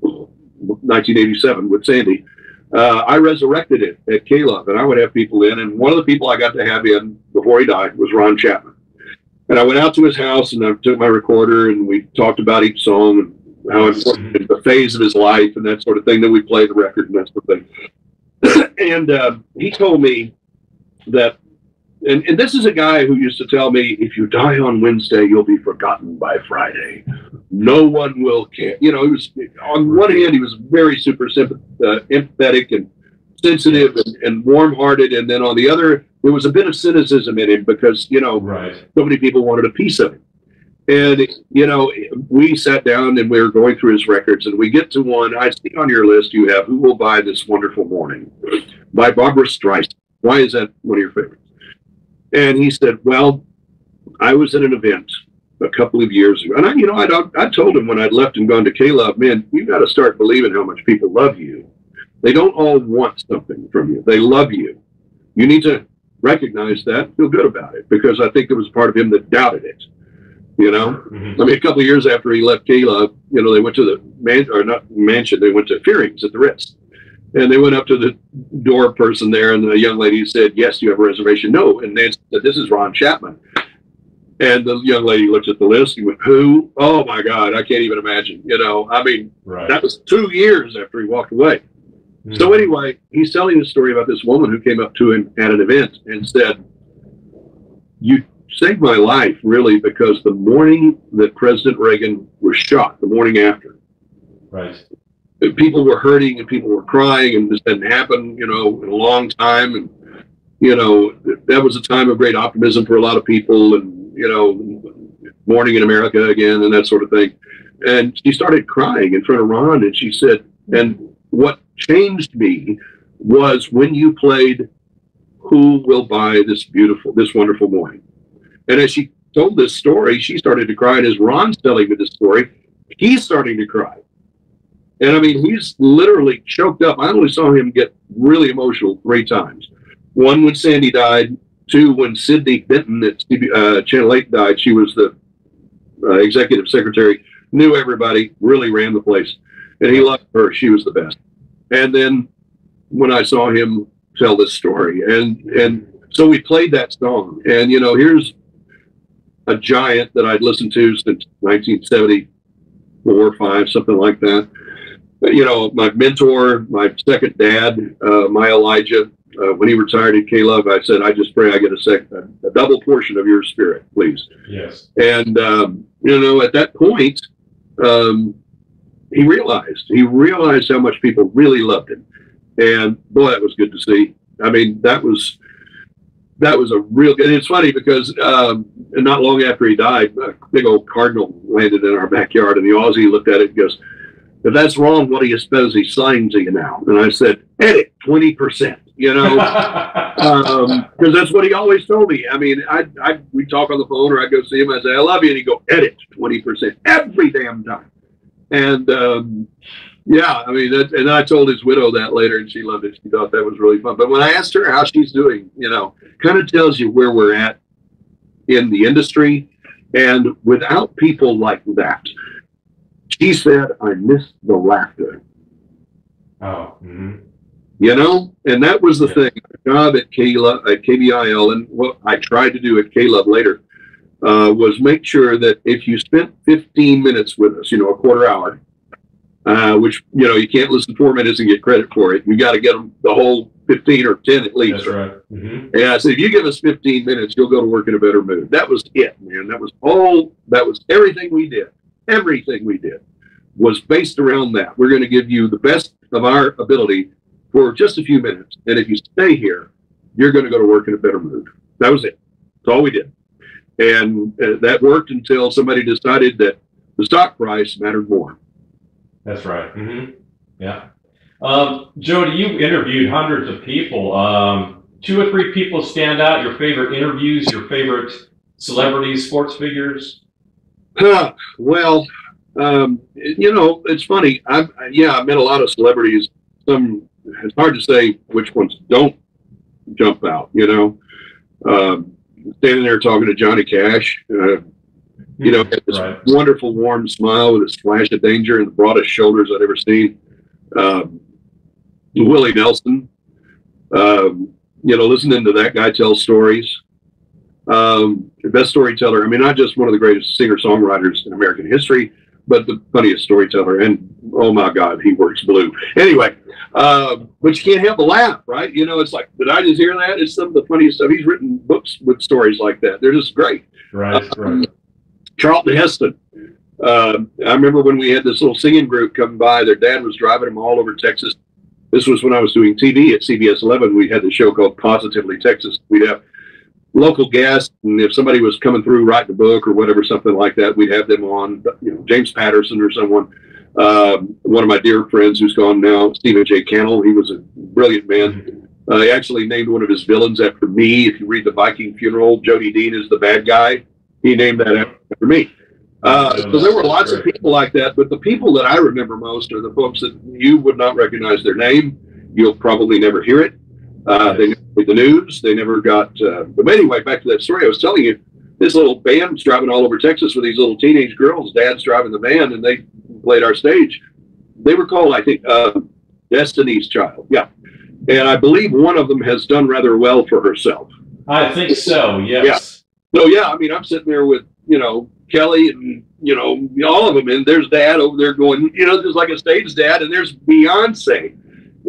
1987 with Sandy uh, I resurrected it at KLUV, and I would have people in. And one of the people I got to have in before he died was Ron Chapman. And I went out to his house and I took my recorder and we talked about each song and how important the phase of his life and that sort of thing. Then we played the record and that sort of thing. (clears throat) and uh, he told me that, and, and this is a guy who used to tell me, if you die on Wednesday, you'll be forgotten by Friday. No one will care. You know, he was on one hand, he was very super sympath- uh, empathetic and sensitive and, and warm-hearted, and then on the other, there was a bit of cynicism in him because you know Right. so many people wanted a piece of him. And you know, we sat down and we were going through his records, and we get to one. I see on your list you have "Who Will Buy This Wonderful Morning" by Barbra Streisand. Why is that one of your favorites? And he said, "Well, I was at an event a couple of years ago, and I, you know, I don't, I told him when I'd left and gone to KLUV, man, you got to start believing how much people love you. They don't all want something from you; they love you. You need to recognize that, feel good about it, because I think there was a part of him that doubted it. You know, Mhm. I mean, a couple of years after he left KLUV, you know, they went to the man or not mansion, they went to Fearing's at the Ritz. And they went up to the door person there, and the young lady said, Yes, you have a reservation. No. And Nancy said, This is Ron Chapman. And the young lady looked at the list and went, Who? Oh my God, I can't even imagine. You know, I mean, Right. that was two years after he walked away. So Mhm. anyway, he's telling the story about this woman who came up to him at an event and said, "You saved my life, really, because the morning that President Reagan was shot, the morning after, right. People were hurting and people were crying, and this hadn't happened, you know, in a long time, and you know, that was a time of great optimism for a lot of people, and you know, morning in America again, and that sort of thing." And she started crying in front of Ron, and she said, "And what changed me was when you played who will buy this beautiful this wonderful morning and as she told this story she started to cry. And as ron's telling me this story he's starting to cry and i mean he's literally choked up. I only saw him get really emotional three times. One when sandy died. Two when sydney benton at uh, channel 8 died she was the uh, executive secretary. Knew everybody really ran the place. And he loved her. She was the best. And then when I saw him tell this story, and and So we played that song, and you know, here's a giant that I'd listened to since 1974 or five, something like that. You know, my mentor, my second dad, uh, my Elijah, uh, when he retired at KLUV, I said, I just pray I get a, sec- a double portion of your spirit, please. Yes. And, um, you know, at that point, um, he realized, he realized how much people really loved him. And boy, that was good to see. I mean, that was, that was a real good. It's funny because um, not long after he died, a big old cardinal landed in our backyard, and the Aussie looked at it and goes, "If that's wrong, what do you suppose he's saying to you now?" And I said, "Edit twenty percent." You know, because (laughs) um, that's what he always told me. I mean, I, I we talk on the phone, or I go see him. I say, "I love you," and he go, "Edit twenty percent every damn time." And um, yeah, I mean, that, and I told his widow that later, and she loved it. She thought that was really fun. But when I asked her how she's doing, you know, kind of tells you where we're at in the industry. And without people like that, she said, I miss the laughter. Oh. Mm-hmm. You know, and that was the thing. My job at Kayla at KVIL, and what I tried to do at KLUV later uh, was make sure that if you spent 15 minutes with us, you know, a quarter hour, uh, which you know you can't listen four minutes and get credit for it. You got to get them the whole 15 or 10 at least. That's right. Mm-hmm. Yeah, I said if you give us 15 minutes, you'll go to work in a better mood. That was it, man. That was all. That was everything we did. Everything we did was based around that. We're going to give you the best of our ability for just a few minutes, and if you stay here, you're going to go to work in a better mood. That was it. That's all we did, and uh, that worked until somebody decided that the stock price mattered more. That's right. Mm-hmm. Yeah. Um, Jody, you interviewed hundreds of people. Um, two or three people stand out. Your favorite interviews, your favorite celebrities, sports figures. Huh, well, um, you know, it's funny. I've yeah, I've met a lot of celebrities. Some it's hard to say which ones don't jump out. You know, um, standing there talking to Johnny Cash. Uh, you know, had this Right. wonderful, warm smile with a splash of danger and the broadest shoulders I'd ever seen. Um, Willie Nelson, um, you know, listening to that guy tell stories. Um, best storyteller. I mean, not just one of the greatest singer songwriters in American history, but the funniest storyteller. And oh my God, he works blue. Anyway, uh, but you can't help but laugh, right? You know, it's like, did I just hear that? It's some of the funniest stuff. He's written books with stories like that. They're just great. Right. Um, Right. Charlton Heston. Uh, I remember when we had this little singing group come by, their dad was driving them all over Texas. This was when I was doing TV at CBS 11. We had the show called Positively Texas. We'd have local guests, and if somebody was coming through writing a book or whatever, something like that, we'd have them on. You know, James Patterson or someone. Um, one of my dear friends who's gone now, Stephen J. Cannell. He was a brilliant man. Uh, he actually named one of his villains after me. If you read the Viking Funeral, Jody Dean is the bad guy. He named that after me. Uh, so there were lots of people like that, but the people that I remember most are the folks that you would not recognize their name. You'll probably never hear it. Uh, they never read the news. They never got. Uh, but anyway, back to that story I was telling you. This little band's driving all over Texas with these little teenage girls. Dad's driving the van, and they played our stage. They were called, I think, uh, Destiny's Child. Yeah, and I believe one of them has done rather well for herself. I think so. Yes. So yeah, I mean, I'm sitting there with you know Kelly and you know all of them, and there's Dad over there going, you know, just like a stage dad, and there's Beyonce,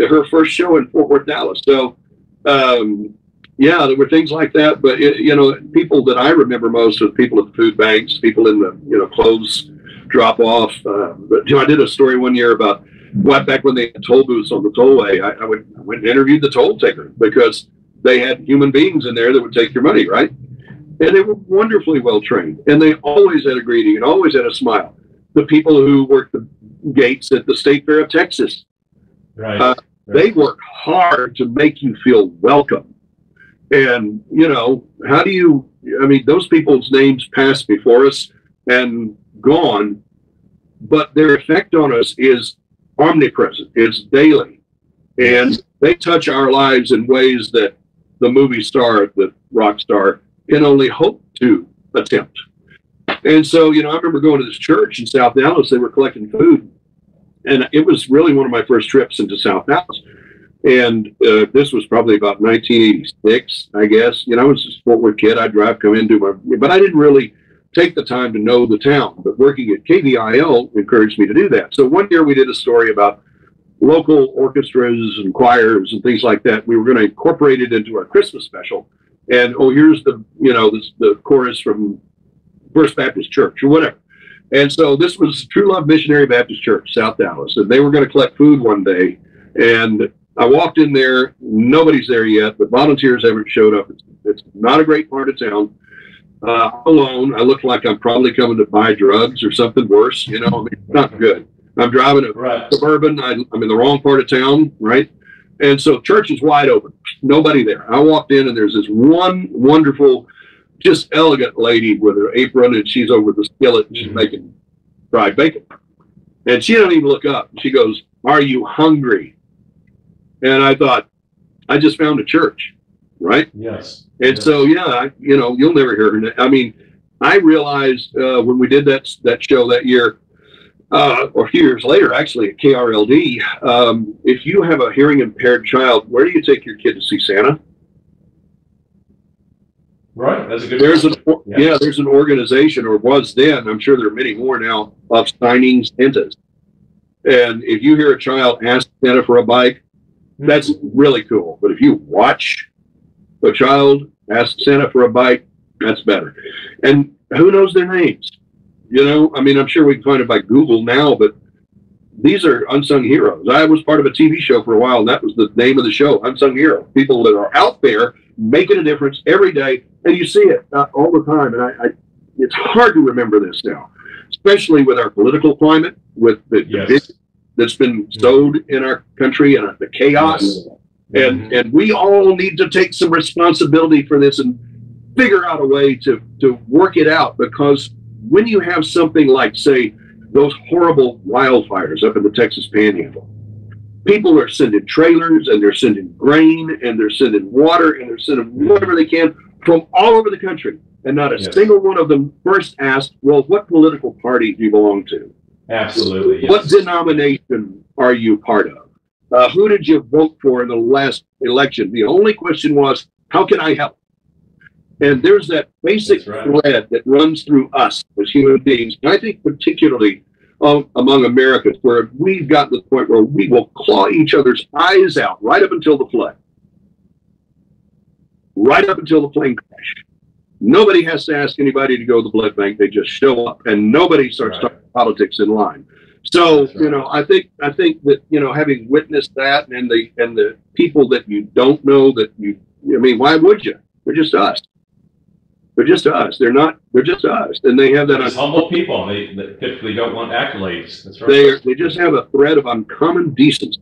her first show in Fort Worth, Dallas. So um, yeah, there were things like that, but it, you know, people that I remember most are people at the food banks, people in the you know clothes drop off. Uh, but you know, I did a story one year about what back when they had toll booths on the tollway. I, I would I went and interviewed the toll taker because they had human beings in there that would take your money, right? and they were wonderfully well trained and they always had a greeting and always had a smile the people who worked the gates at the state fair of texas Right. Uh, they work hard to make you feel welcome and you know how do you i mean those people's names passed before us and gone but their effect on us is omnipresent it's daily and they touch our lives in ways that the movie star the rock star can only hope to attempt. And so, you know, I remember going to this church in South Dallas. They were collecting food, and it was really one of my first trips into South Dallas. And uh, this was probably about 1986, I guess. You know, I was a Fort Worth kid. I'd drive, come into my, but I didn't really take the time to know the town. But working at KVIL encouraged me to do that. So one year we did a story about local orchestras and choirs and things like that. We were going to incorporate it into our Christmas special. And oh, here's the you know this, the chorus from First Baptist Church or whatever. And so this was True Love Missionary Baptist Church, South Dallas, and they were going to collect food one day. And I walked in there, nobody's there yet, but volunteers haven't showed up. It's, it's not a great part of town. Uh, alone, I look like I'm probably coming to buy drugs or something worse. You know, I mean, it's not good. I'm driving a right. suburban. I, I'm in the wrong part of town, right? And so church is wide open. Nobody there. I walked in and there's this one wonderful, just elegant lady with her apron and she's over the skillet and she's mm-hmm. making fried bacon. And she doesn't even look up. She goes, Are you hungry? And I thought, I just found a church, right? Yes. And yes. so, yeah, I, you know, you'll never hear her. I mean, I realized uh, when we did that that show that year, uh, or a few years later, actually at KRLD, um, if you have a hearing impaired child, where do you take your kid to see Santa? Right, that's a good. There's an yeah. yeah. there's an organization, or was then. I'm sure there are many more now of signing Santas. And if you hear a child ask Santa for a bike, hmm. that's really cool. But if you watch a child ask Santa for a bike, that's better. And who knows their names? You know, I mean, I'm sure we can find it by Google now, but these are unsung heroes. I was part of a TV show for a while, and that was the name of the show, Unsung Hero. People that are out there making a difference every day, and you see it uh, all the time. And I, I, it's hard to remember this now, especially with our political climate, with the yes. that's been sowed in our country and the chaos. And mm-hmm. and we all need to take some responsibility for this and figure out a way to to work it out because when you have something like, say, those horrible wildfires up in the Texas Panhandle, people are sending trailers and they're sending grain and they're sending water and they're sending whatever they can from all over the country. And not a yes. single one of them first asked, well, what political party do you belong to? Absolutely. Yes. What denomination are you part of? Uh, who did you vote for in the last election? The only question was, how can I help? And there's that basic right. thread that runs through us as human beings. And I think particularly um, among Americans, where we've gotten to the point where we will claw each other's eyes out right up until the flood, right up until the plane crash. Nobody has to ask anybody to go to the blood bank. They just show up, and nobody starts right. talking politics in line. So right. you know, I think I think that you know, having witnessed that, and the and the people that you don't know that you, I mean, why would you? They're just us. They're just us. They're not. They're just us, and they have that. Humble people. They, they, typically don't want accolades. That's right. They they just have a thread of uncommon decency,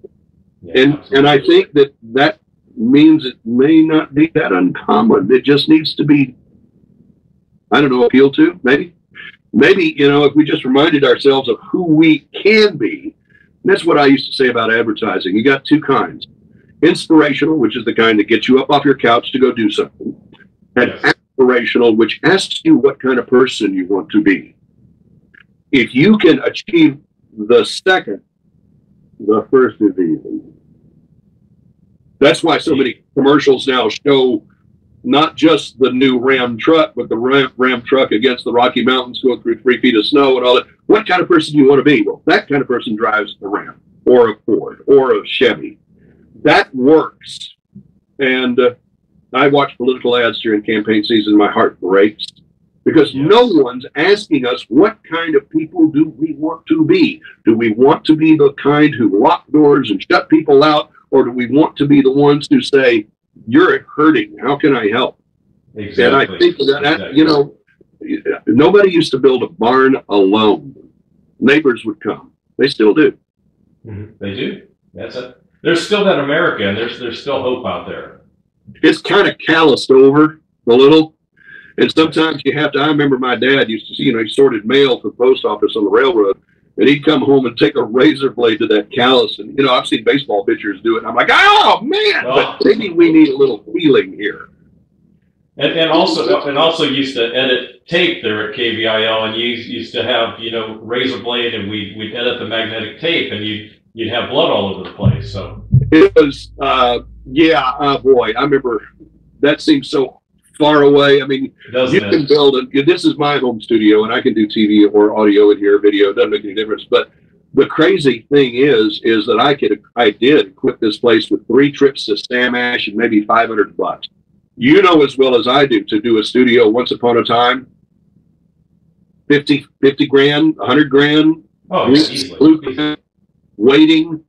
yeah, and absolutely. and I think that that means it may not be that uncommon. It just needs to be, I don't know, appealed to. Maybe, maybe you know, if we just reminded ourselves of who we can be. that's what I used to say about advertising. You got two kinds: inspirational, which is the kind that gets you up off your couch to go do something, and yes aspirational, which asks you what kind of person you want to be. If you can achieve the second, the first is easy. That's why so many commercials now show not just the new Ram truck, but the Ram, Ram truck against the Rocky Mountains going through three feet of snow and all that. What kind of person do you want to be? Well, that kind of person drives a Ram or a Ford or a Chevy. That works. And uh, I watch political ads during campaign season. My heart breaks because yes. no one's asking us what kind of people do we want to be. Do we want to be the kind who lock doors and shut people out, or do we want to be the ones who say, "You're hurting. How can I help?" Exactly. And I think that, exactly. you know, nobody used to build a barn alone. Neighbors would come. They still do. Mm-hmm. They do. That's it. There's still that America, and there's there's still hope out there it's kind of calloused over a little. And sometimes you have to. I remember my dad used to, see, you know, he sorted mail for the post office on the railroad, and he'd come home and take a razor blade to that callus. And you know, I've seen baseball pitchers do it. And I'm like, oh man, well, but maybe we need a little feeling here. And, and also, and also used to edit tape there at KVIL, and you used to have, you know, razor blade, and we we'd edit the magnetic tape, and you you'd have blood all over the place. So it was, uh, yeah, uh, boy, I remember that seems so far away. I mean, Doesn't you can it? build it. This is my home studio, and I can do TV or audio in here, video. It doesn't make any difference. But the crazy thing is, is that I could, I did equip this place with three trips to Sam Ash and maybe 500 bucks. You know as well as I do to do a studio once upon a time, 50, 50 grand, 100 grand, Oh, grand, waiting.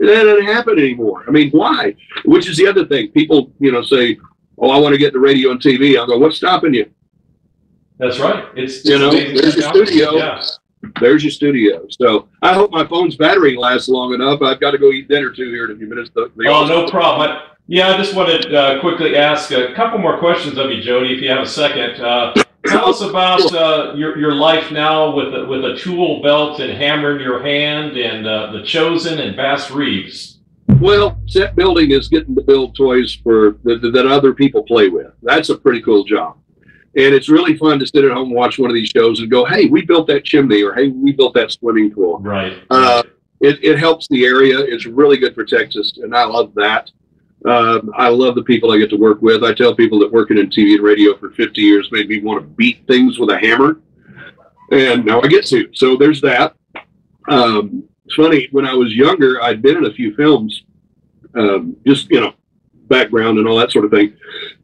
That doesn't happen anymore. I mean, why? Which is the other thing. People, you know, say, "Oh, I want to get the radio and TV." I go, "What's stopping you?" That's right. It's You know, there's your studio. Yeah. There's your studio. So I hope my phone's battery lasts long enough. I've got to go eat dinner too here in a few minutes. The, the Oh, no problem. I, yeah, I just wanted to uh, quickly ask a couple more questions of you, Jody, if you have a second. Uh, tell us about uh, your your life now with a, with a tool belt and hammer in your hand, and uh, the Chosen and Bass Reeves. Well, set building is getting to build toys for that, that other people play with. That's a pretty cool job. And it's really fun to sit at home and watch one of these shows and go, hey, we built that chimney or hey, we built that swimming pool. Right. Uh, it, it helps the area. It's really good for Texas, and I love that. Um, I love the people I get to work with. I tell people that working in TV and radio for 50 years made me want to beat things with a hammer, and now I get to. So there's that. Um, it's funny when I was younger, I'd been in a few films, um, just you know, background and all that sort of thing.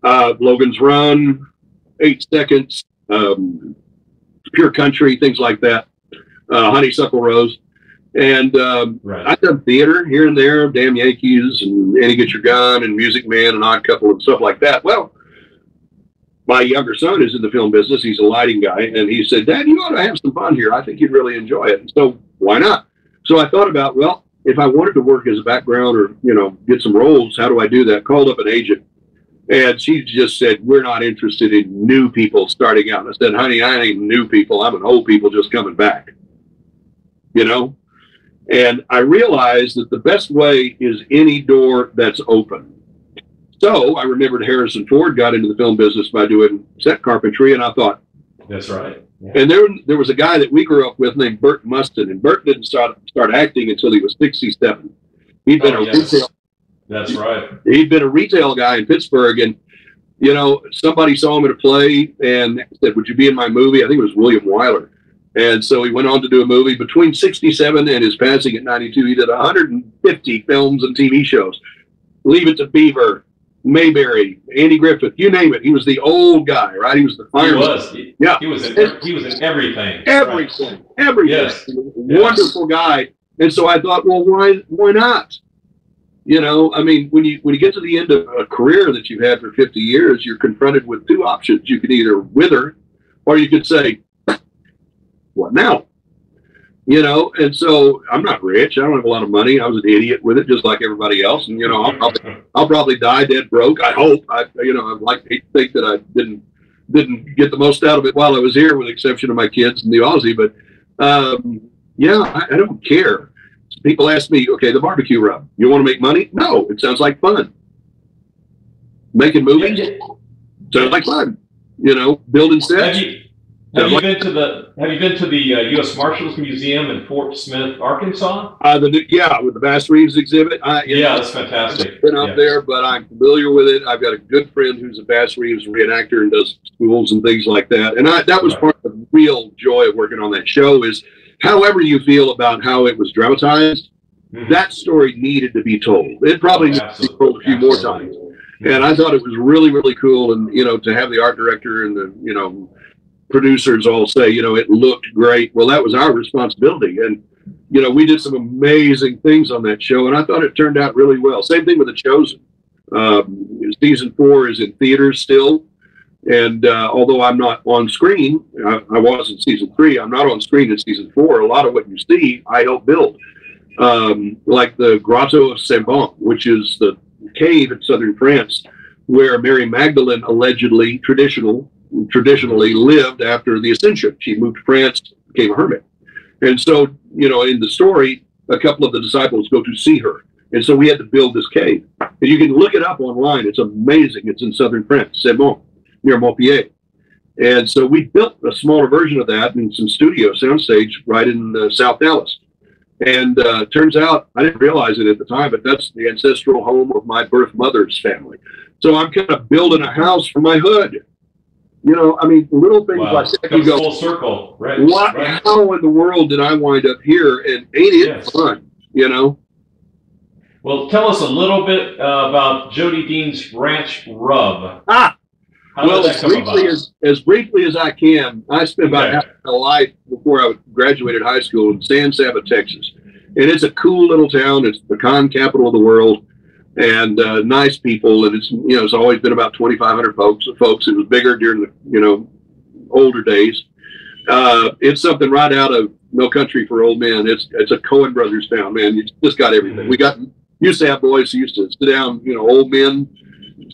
Uh, Logan's Run, Eight Seconds, um, Pure Country, things like that. Uh, Honeysuckle Rose. And um, right. I've done theater here and there, Damn Yankees and Annie Get Your Gun and Music Man and Odd Couple and stuff like that. Well, my younger son is in the film business. He's a lighting guy. And he said, Dad, you ought to have some fun here. I think you'd really enjoy it. So why not? So I thought about, well, if I wanted to work as a background or, you know, get some roles, how do I do that? Called up an agent. And she just said, We're not interested in new people starting out. And I said, Honey, I ain't new people. I'm an old people just coming back. You know? And I realized that the best way is any door that's open. So I remembered Harrison Ford got into the film business by doing set carpentry, and I thought, That's right. Yeah. and there there was a guy that we grew up with named Burt Mustin, and Burt didn't start start acting until he was 67. He'd been Oh, a yes. retail That's right. he'd been a retail guy in Pittsburgh, and you know somebody saw him at a play and said, "Would you be in my movie?" I think it was William Wyler, and so he went on to do a movie. Between '67 and his passing at 92, he did 150 films and TV shows. Leave It to Beaver, Mayberry, Andy Griffith, you name it. He was the old guy, right? He was the He was. He, Yeah. He was in. He was in everything. Right. Everything, everything. Yes. Wonderful guy. And so I thought, well, why, why not? You know, I mean, when you when you get to the end of a career that you've had for 50 years, you're confronted with two options. You can either wither, or you could say, what now? You know, and so I'm not rich. I don't have a lot of money. I was an idiot with it, just like everybody else. And you know, I'll, I'll, I'll probably die dead broke. I hope. I, you know, I'd like to think that I didn't didn't get the most out of it while I was here, with the exception of my kids and the Aussie. But um, yeah, I, I don't care. People ask me, okay, the barbecue rub. You want to make money? No, it sounds like fun. Making movies sounds like fun. You know, building sets. Have you been to the Have you been to the uh, U.S. Marshals Museum in Fort Smith, Arkansas? Uh, the new, yeah, with the Bass Reeves exhibit. I, Yeah, know, that's fantastic. been up Yeah. there, but I'm familiar with it. I've got a good friend who's a Bass Reeves reenactor and does schools and things like that. And I, that was Right. part of the real joy of working on that show is however you feel about how it was dramatized, Mhm. that story needed to be told. It probably Oh, needed to be told a few more Absolutely. times. And I thought it was really, really cool. And, you know, to have the art director and the, you know, producers all say, you know, it looked great. Well, that was our responsibility. And, you know, we did some amazing things on that show. And I thought it turned out really well. Same thing with The Chosen. Um, season four is in theaters still. And uh, although I'm not on screen, I, I was in season three, I'm not on screen in season four. A lot of what you see, I helped build. Um, like the Grotto of Sainte-Baume, which is the cave in southern France where Mary Magdalene allegedly traditional traditionally lived after the ascension. She moved to France, became a hermit. And so, you know, in the story, a couple of the disciples go to see her. And so we had to build this cave. And you can look it up online. It's amazing. It's in southern France, Sainte-Baume, near Montpellier. And so we built a smaller version of that in some studio soundstage right in uh, South Dallas. And uh, turns out I didn't realize it at the time, but that's the ancestral home of my birth mother's family. So I'm kind of building a house for my hood. You know, I mean, little things Wow. like that. You go, full circle, right? what? right. How in the world did I wind up here? And ain't it Yes. fun? You know? Well, tell us a little bit uh, about Jody Dean's Ranch Rub. Ah, How well, as that come briefly about? as as briefly as I can, I spent about Okay. half my life before I graduated high school in San Saba, Texas, and it's a cool little town. It's the pecan capital of the world, and uh, nice people. And it's you know it's always been about twenty five hundred folks. Folks, it was bigger during the you know older days. Uh, it's something right out of No Country for Old Men. It's it's a Coen Brothers town, man. You just got everything. Mhm. We got used to have boys who used to sit down, you know, old men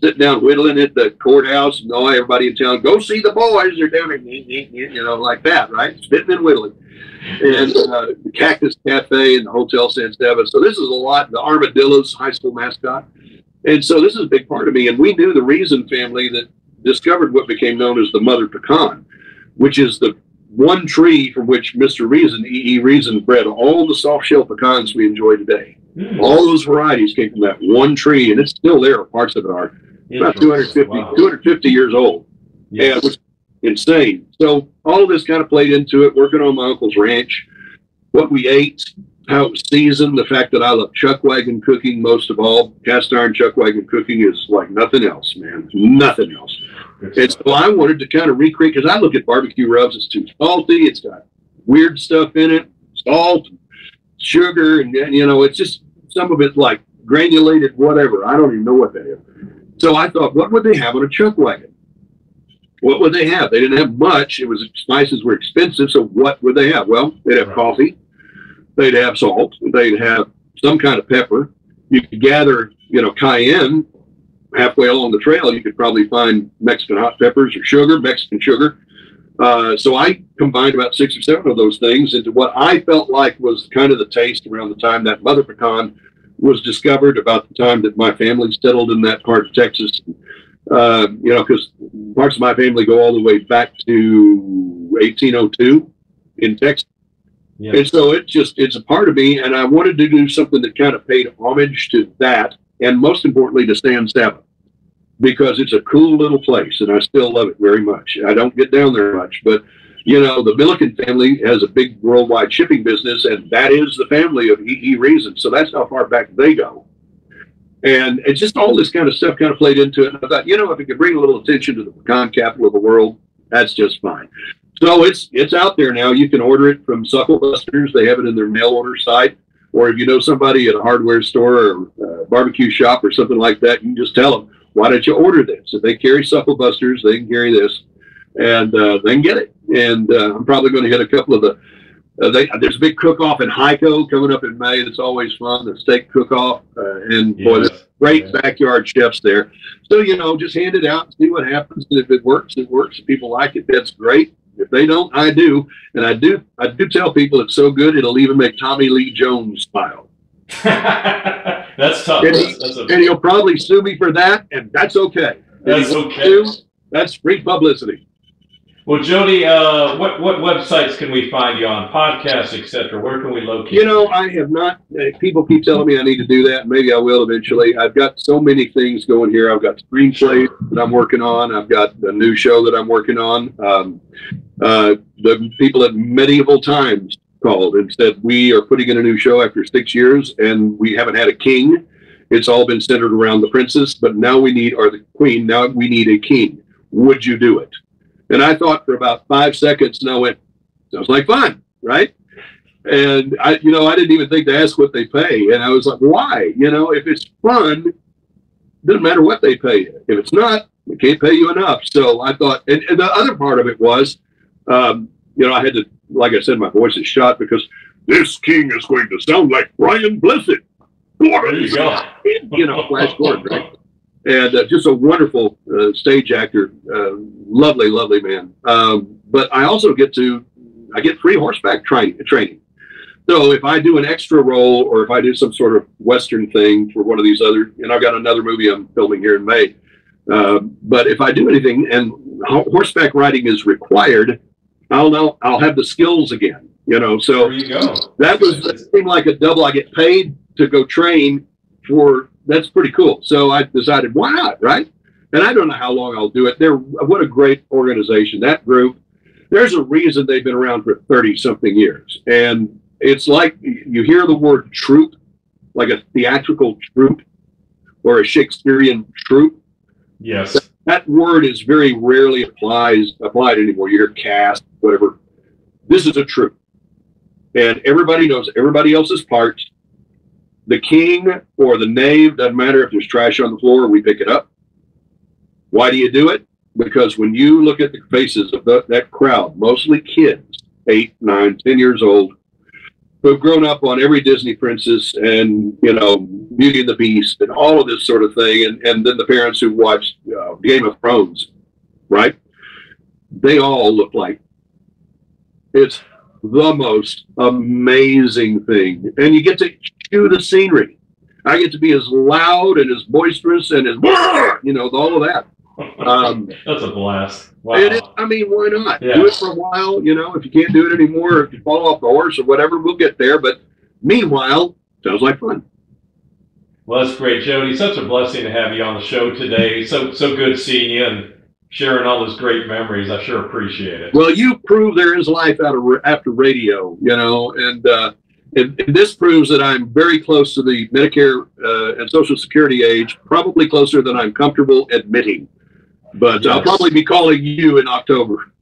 sitting down whittling at the courthouse and all everybody in town go see the boys they're doing there you know like that right? Spitting and whittling. And uh, the cactus cafe and the hotel san Stefan. so this is a lot the armadillos high school mascot. And so this is a big part of me and we knew the Risien family that discovered what became known as the mother pecan which is the one tree from which mr Risien e e Risien bred all the soft shell pecans we enjoy today Mm. all those varieties came from that one tree and it's still there parts of it are about 250, Wow. 250 years old. Yeah, it was insane. So all of this kind of played into it, working on my uncle's ranch, what we ate, how it was seasoned, the fact that I love chuck wagon cooking most of all. Cast iron chuck wagon cooking is like nothing else, man. Nothing else. And so I wanted to kind of recreate, because I look at barbecue rubs, it's too salty, it's got weird stuff in it, salt, sugar, and you know, it's just some of it's like granulated, whatever. I don't even know what that is. So I thought, what would they have on a chuck wagon? What would they have? They didn't have much. It was spices were expensive, so what would they have? Well, they'd have coffee, they'd have salt, they'd have some kind of pepper. You could gather, you know, cayenne halfway along the trail. You could probably find Mexican hot peppers or sugar, Mexican sugar. Uh, so I combined about six or seven of those things into what I felt like was kind of the taste around the time that mother pecan was discovered, about the time that my family settled in that part of Texas. Uh, you know, because parts of my family go all the way back to 1802 in Texas. Yes. And so it's just it's a part of me, and I wanted to do something that kind of paid homage to that, and most importantly to San Saba, because it's a cool little place, and I still love it very much. I don't get down there much, but you know the Millican family has a big worldwide shipping business, and that is the family of E. E. Risien. So that's how far back they go. And it's just all this kind of stuff kind of played into it. And I thought, you know, if it could bring a little attention to the pecan capital of the world, that's just fine. So it's it's out there now. You can order it from Sucklebusters. They have it in their mail order site. Or if you know somebody at a hardware store or uh, barbecue shop or something like that, you can just tell them, why don't you order this? If they carry Sucklebusters, they can carry this, and uh, they can get it. And uh, I'm probably going to hit a couple of the. Uh, they, there's a big cook-off in Hico coming up in May. That's always fun. The steak cook-off, uh, and boy, Yes. there's great Yeah. backyard chefs there. So you know, just hand it out and see what happens. And if it works, it works. If people like it, that's great. If they don't, I do, and I do. I do tell people it's so good it'll even make Tommy Lee Jones smile. (laughs) that's tough. And, That's, that's, a, and he'll probably sue me for that, and that's okay. That's okay. to, That's free publicity. Well, Jody, uh, what what websites can we find you on? Podcasts, etc. Where can we locate? You know, I have not. Uh, people keep telling me I need to do that. Maybe I will eventually. I've got so many things going here. I've got screenplays that I'm working on. I've got a new show that I'm working on. Um, uh, the people at Medieval Times called and said we are putting in a new show after six years, and we haven't had a king. It's all been centered around the princess, but now we need, or the queen. Now we need a king. Would you do it? And I thought for about five seconds, and I went, "Sounds like fun, right?" And I, you know, I didn't even think to ask what they pay. And I was like, why? You know, if it's fun, doesn't matter what they pay you. If it's not, we can't pay you enough. So I thought, and, and the other part of it was, um, you know, I had to, like I said, my voice is shot because this king is going to sound like Brian Blessed. There you you know, Flash Gordon, right? And uh, just a wonderful uh, stage actor, uh, lovely, lovely man. Um, but I also get to, I get free horseback training. Training. So if I do an extra role, or if I do some sort of western thing for one of these other, and I've got another movie I'm filming here in May. Uh, but if I do anything, and ho- horseback riding is required, I'll know I'll have the skills again. You know, so There you go. that was that seemed like a double. I get paid to go train for. That's pretty cool. So I decided, why not, right? And I don't know how long I'll do it. They're what a great organization. That group. There's a reason they've been around for thirty something years, and it's like you hear the word troupe, like a theatrical troupe or a Shakespearean troupe. Yes. That word is very rarely applies applied anymore. You hear cast, whatever. This is a troupe and everybody knows everybody else's parts. The king or the knave doesn't matter if there's trash on the floor, we pick it up. Why do you do it? Because when you look at the faces of the, that crowd, mostly kids, eight, nine, ten years old, who've grown up on every Disney princess and you know Beauty and the Beast and all of this sort of thing, and and then the parents who watched uh, Game of Thrones, right? They all look like it's the most amazing thing. And you get to chew the scenery. I get to be as loud and as boisterous and as, (laughs) you know, all of that. Um, (laughs) That's a blast. Wow. it is, I mean, why not? Yeah. Do it for a while, you know, if you can't do it anymore, if you fall off the horse or whatever, we'll get there. But meanwhile, sounds like fun. Well, that's great, Jody. Such a blessing to have you on the show today. So so good seeing you and sharing all those great memories. I sure appreciate it. Well, you prove there is life out of after radio, you know, and, uh, and, and this proves that I'm very close to the Medicare uh, and Social Security age, probably closer than I'm comfortable admitting. But I'll probably be calling you in October.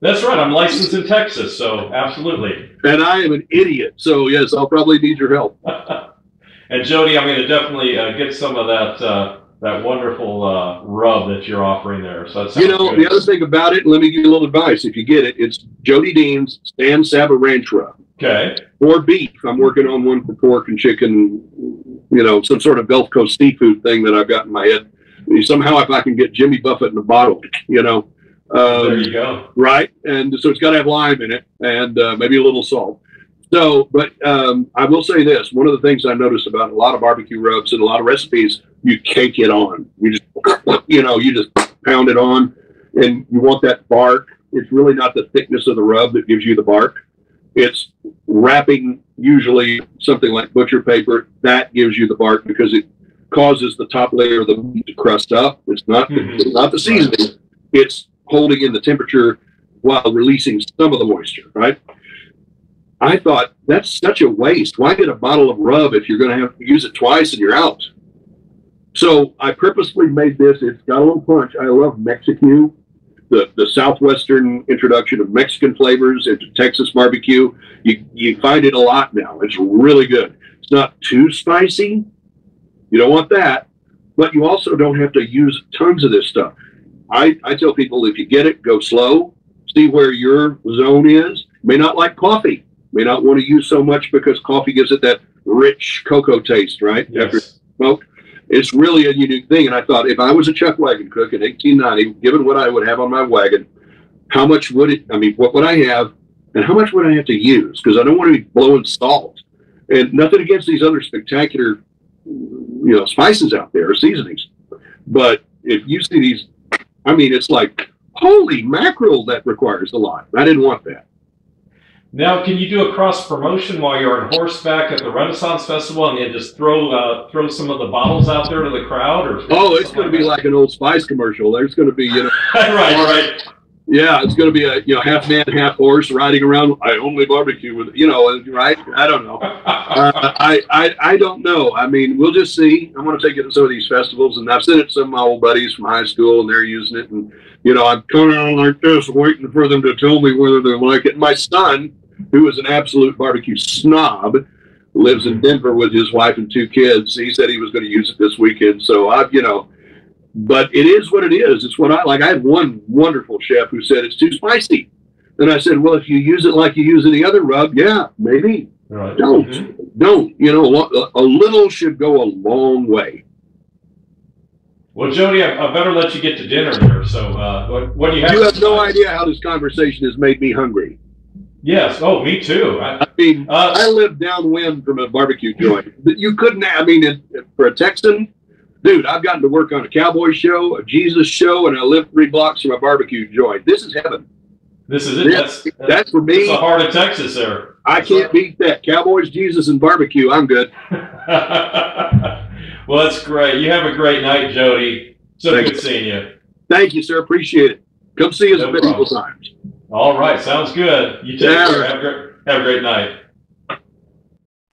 That's right. I'm licensed in Texas, so absolutely. And I am an idiot. So, yes, I'll probably need your help. (laughs) and Jody, I'm going to definitely uh, get some of that uh, that wonderful uh, rub that you're offering there. So You know, good. the other thing about it, let me give you a little advice. If you get it, it's Jody Dean's San Saba Ranch Rub. okay. or beef. I'm working on one for pork and chicken, you know, some sort of Gulf Coast seafood thing that I've got in my head. Somehow, if I can get Jimmy Buffett in a bottle, you know, there um, you go. right? And so it's got to have lime in it and uh, maybe a little salt. So, but um, I will say this: one of the things I noticed about a lot of barbecue rubs and a lot of recipes, you cake it on. You just, you know, you just pound it on, and you want that bark. It's really not the thickness of the rub that gives you the bark. It's wrapping usually something like butcher paper that gives you the bark because it causes the top layer of the meat to crust up. It's not Mhm. it's not the seasoning. It's holding in the temperature while releasing some of the moisture, right? I thought that's such a waste. Why get a bottle of rub if you're going to have to use it twice and you're out? So I purposely made this. It's got a little punch. I love Mexican, the the southwestern introduction of Mexican flavors into Texas barbecue. You you find it a lot now. It's really good. It's not too spicy. You don't want that, but you also don't have to use tons of this stuff. I, I tell people if you get it, go slow, see where your zone is. May not like coffee, may not want to use so much because coffee gives it that rich cocoa taste, right? After Yes. smoke. It's really a unique thing. And I thought if I was a chuck wagon cook in 1890, given what I would have on my wagon, how much would it, I mean, what would I have and how much would I have to use? Because I don't want to be blowing salt. And nothing against these other spectacular, you know, spices out there seasonings. But if you see these, I mean, it's like, holy mackerel, that requires a lot. I didn't want that. Now, can you do a cross promotion while you're on horseback at the Renaissance Festival, and then just throw uh, throw some of the bottles out there to the crowd? Or Oh, it's going to be like an old Spice commercial. There's going to be, you know, (laughs) right, right. Yeah, it's going to be a you know half man, half horse riding around. I only barbecue with you know, right? I don't know. Uh, (laughs) I, I I don't know. I mean, we'll just see. I'm going to take it to some of these festivals, and I've sent it to some of my old buddies from high school, and they're using it. And you know, I'm coming on like this, waiting for them to tell me whether they like it. My son, who is an absolute barbecue snob, lives in Denver with his wife and two kids. He said he was going to use it this weekend. So I've you know but it is what it is. It's what I like. I had one wonderful chef who said it's too spicy. And I said, well, if you use it like you use any other rub, yeah, maybe. right. Don't, Mhm. don't. You know, a a little should go a long way. Well, Jody, I, I better let you get to dinner there. So, uh, what, what do you have? You have no idea how this conversation has made me hungry. Yes. Oh, me too. I, I mean, uh, I live downwind from a barbecue joint. But You couldn't. I mean, for a Texan, dude, I've gotten to work on a cowboy show, a Jesus show, and I live three blocks from a barbecue joint. This is heaven. This is it. Yeah, That's, that's, for me. the heart of Texas there. I can't beat that. Cowboys, Jesus, and barbecue. I'm good. (laughs) well, that's great. You have a great night, Jody. So Thank good seeing you. Thank you, sir. Appreciate it. Come see us No at medieval times. All right, sounds good. You take Yeah. care. Have a great, have a great night.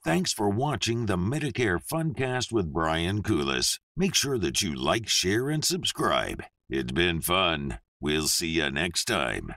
Thanks for watching the Medicare Funcast with Brian Kulis. Make sure that you like, share, and subscribe. It's been fun. We'll see you next time.